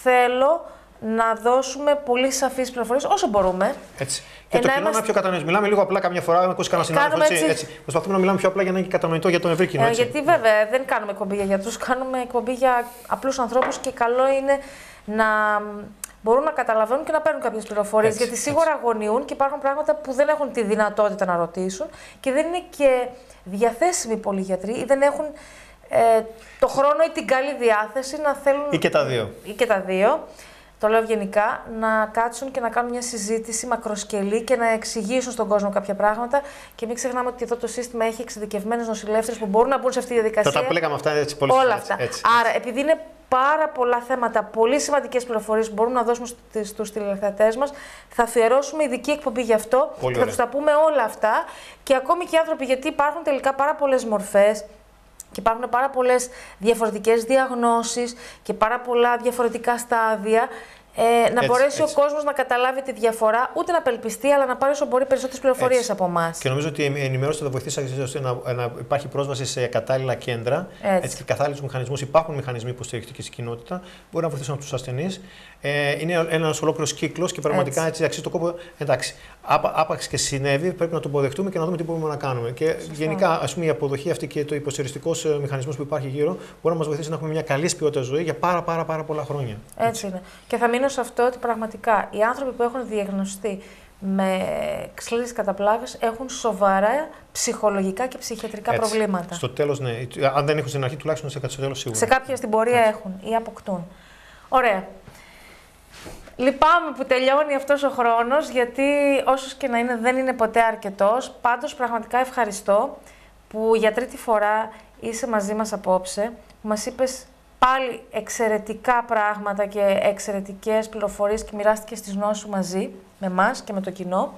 θέλω να δώσουμε πολύ σαφείς πληροφορίες όσο μπορούμε. Έτσι. Και ε, το κοινό είμαστε... να πιο κατανοητό. Μιλάμε λίγο απλά καμιά φορά, με ακούσει κανένα συνάδελφο. Έτσι, έτσι. Προσπαθούμε να μιλάμε πιο απλά για να είναι κατανοητό για τον ευρύ κοινό. Ε, γιατί βέβαια δεν κάνουμε εκπομπή για γιατρούς, κάνουμε εκπομπή για απλούς ανθρώπους και καλό είναι να μπορούν να καταλαβαίνουν και να παίρνουν κάποιες πληροφορίες. Γιατί σίγουρα έτσι. αγωνιούν και υπάρχουν πράγματα που δεν έχουν τη δυνατότητα να ρωτήσουν και δεν είναι και διαθέσιμοι πολλοί γιατροί ή δεν έχουν ε, το χρόνο ή την καλή διάθεση να θέλουν. ή και τα δύο. ή και τα δύο. Το λέω γενικά, να κάτσουν και να κάνουν μια συζήτηση μακροσκελή και να εξηγήσουν στον κόσμο κάποια πράγματα. Και μην ξεχνάμε ότι εδώ το σύστημα έχει εξειδικευμένους νοσηλεύτρε που μπορούν να μπουν σε αυτή τη διαδικασία. Θα τα λέγαμε αυτά έτσι πολύ Όλα αυτά. Έτσι, Άρα, επειδή είναι πάρα πολλά θέματα, πολύ σημαντικές πληροφορίες που μπορούμε να δώσουμε στους τηλεθεατές μας. Θα αφιερώσουμε ειδική εκπομπή γι' αυτό. Πολύ θα τους τα πούμε όλα αυτά. Και ακόμη και οι άνθρωποι, γιατί υπάρχουν τελικά πάρα πολλές μορφές. Και υπάρχουν πάρα πολλές διαφορετικές διαγνώσεις και πάρα πολλά διαφορετικά στάδια ε, να έτσι, μπορέσει έτσι. ο κόσμος να καταλάβει τη διαφορά, ούτε να απελπιστεί, αλλά να πάρει όσο μπορεί περισσότερες πληροφορίες από εμάς. Και νομίζω ότι η ενημέρωση θα βοηθήσει ώστε να, να υπάρχει πρόσβαση σε κατάλληλα κέντρα έτσι. Έτσι, και κατάλληλου μηχανισμούς. Υπάρχουν μηχανισμοί υποστηρικτική στην κοινότητα, μπορεί να βοηθήσουν τους ασθενείς. Ε, είναι ένας ολόκληρος κύκλος και πραγματικά έτσι. έτσι αξίζει το κόπο. Εντάξει, άπαξ και συνέβη, πρέπει να το αποδεχτούμε και να δούμε τι μπορούμε να κάνουμε. Και Σωστό. γενικά, ας πούμε, η αποδοχή αυτή και το υποστηριστικός ε, μηχανισμός που υπάρχει γύρω μπορεί να μας βοηθήσει να έχουμε μια καλής ποιότητας ζωή για πάρα, πάρα, πάρα πολλά χρόνια. Έτσι, έτσι είναι. Και θα μείνω σε αυτό ότι πραγματικά οι άνθρωποι που έχουν διαγνωστεί με ξύλινες καταπλάκες έχουν σοβαρά ψυχολογικά και ψυχιατρικά Έτσι. προβλήματα. Στο τέλος, ναι. Αν δεν έχουν στην αρχή, τουλάχιστον σε στο τέλος σίγουρα. Σε κάποια στην πορεία Έτσι. έχουν ή αποκτούν. Ωραία. Λυπάμαι που τελειώνει αυτός ο χρόνος, γιατί όσος και να είναι δεν είναι ποτέ αρκετός. Πάντως πραγματικά ευχαριστώ που για τρίτη φορά είσαι μαζί μας απόψε, που μας είπες πάλι εξαιρετικά πράγματα και εξαιρετικές πληροφορίες και μοιράστηκε τις γνώσεις σου μαζί με εμά και με το κοινό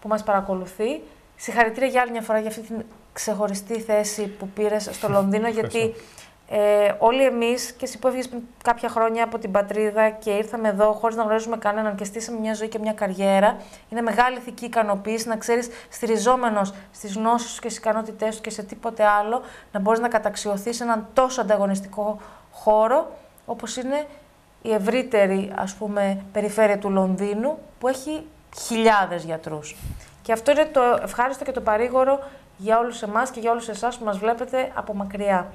που μας παρακολουθεί. Συγχαρητήρια για άλλη μια φορά για αυτή την ξεχωριστή θέση που πήρες στο Λονδίνο, γιατί ε, όλοι εμείς και εσύ που έφυγες πριν κάποια χρόνια από την πατρίδα και ήρθαμε εδώ χωρίς να γνωρίζουμε κανέναν και στήσαμε μια ζωή και μια καριέρα, είναι μεγάλη ηθική ικανοποίηση να ξέρεις, στηριζόμενος στις γνώσεις σου και στις ικανότητές σου και σε τίποτε άλλο, να μπορείς να καταξιωθείς σε έναν τόσο ανταγωνιστικό χώρο όπως είναι η ευρύτερη ας πούμε, περιφέρεια του Λονδίνου που έχει χιλιάδες γιατρούς. Και αυτό είναι το ευχάριστο και το παρήγορο για όλους εμάς και για όλους εσάς που μας βλέπετε από μακριά.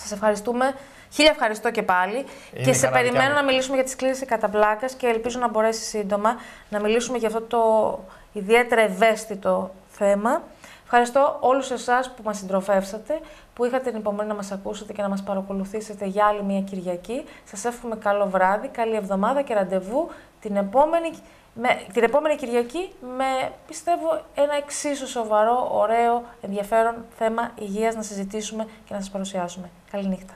Σας ευχαριστούμε. Χίλια ευχαριστώ και πάλι. και σε περιμένω να μιλήσουμε για τις κλήσεις κατά πλάκα και ελπίζω να μπορέσει σύντομα να μιλήσουμε για αυτό το ιδιαίτερα ευαίσθητο θέμα. Ευχαριστώ όλους εσάς που μας συντροφεύσατε, που είχατε την υπομονή να μας ακούσετε και να μας παρακολουθήσετε για άλλη μια Κυριακή. Σας εύχομαι καλό βράδυ, καλή εβδομάδα και ραντεβού την επόμενη με, την επόμενη Κυριακή με, πιστεύω, ένα εξίσου σοβαρό, ωραίο, ενδιαφέρον θέμα υγείας να συζητήσουμε και να σας παρουσιάσουμε. Καλή νύχτα.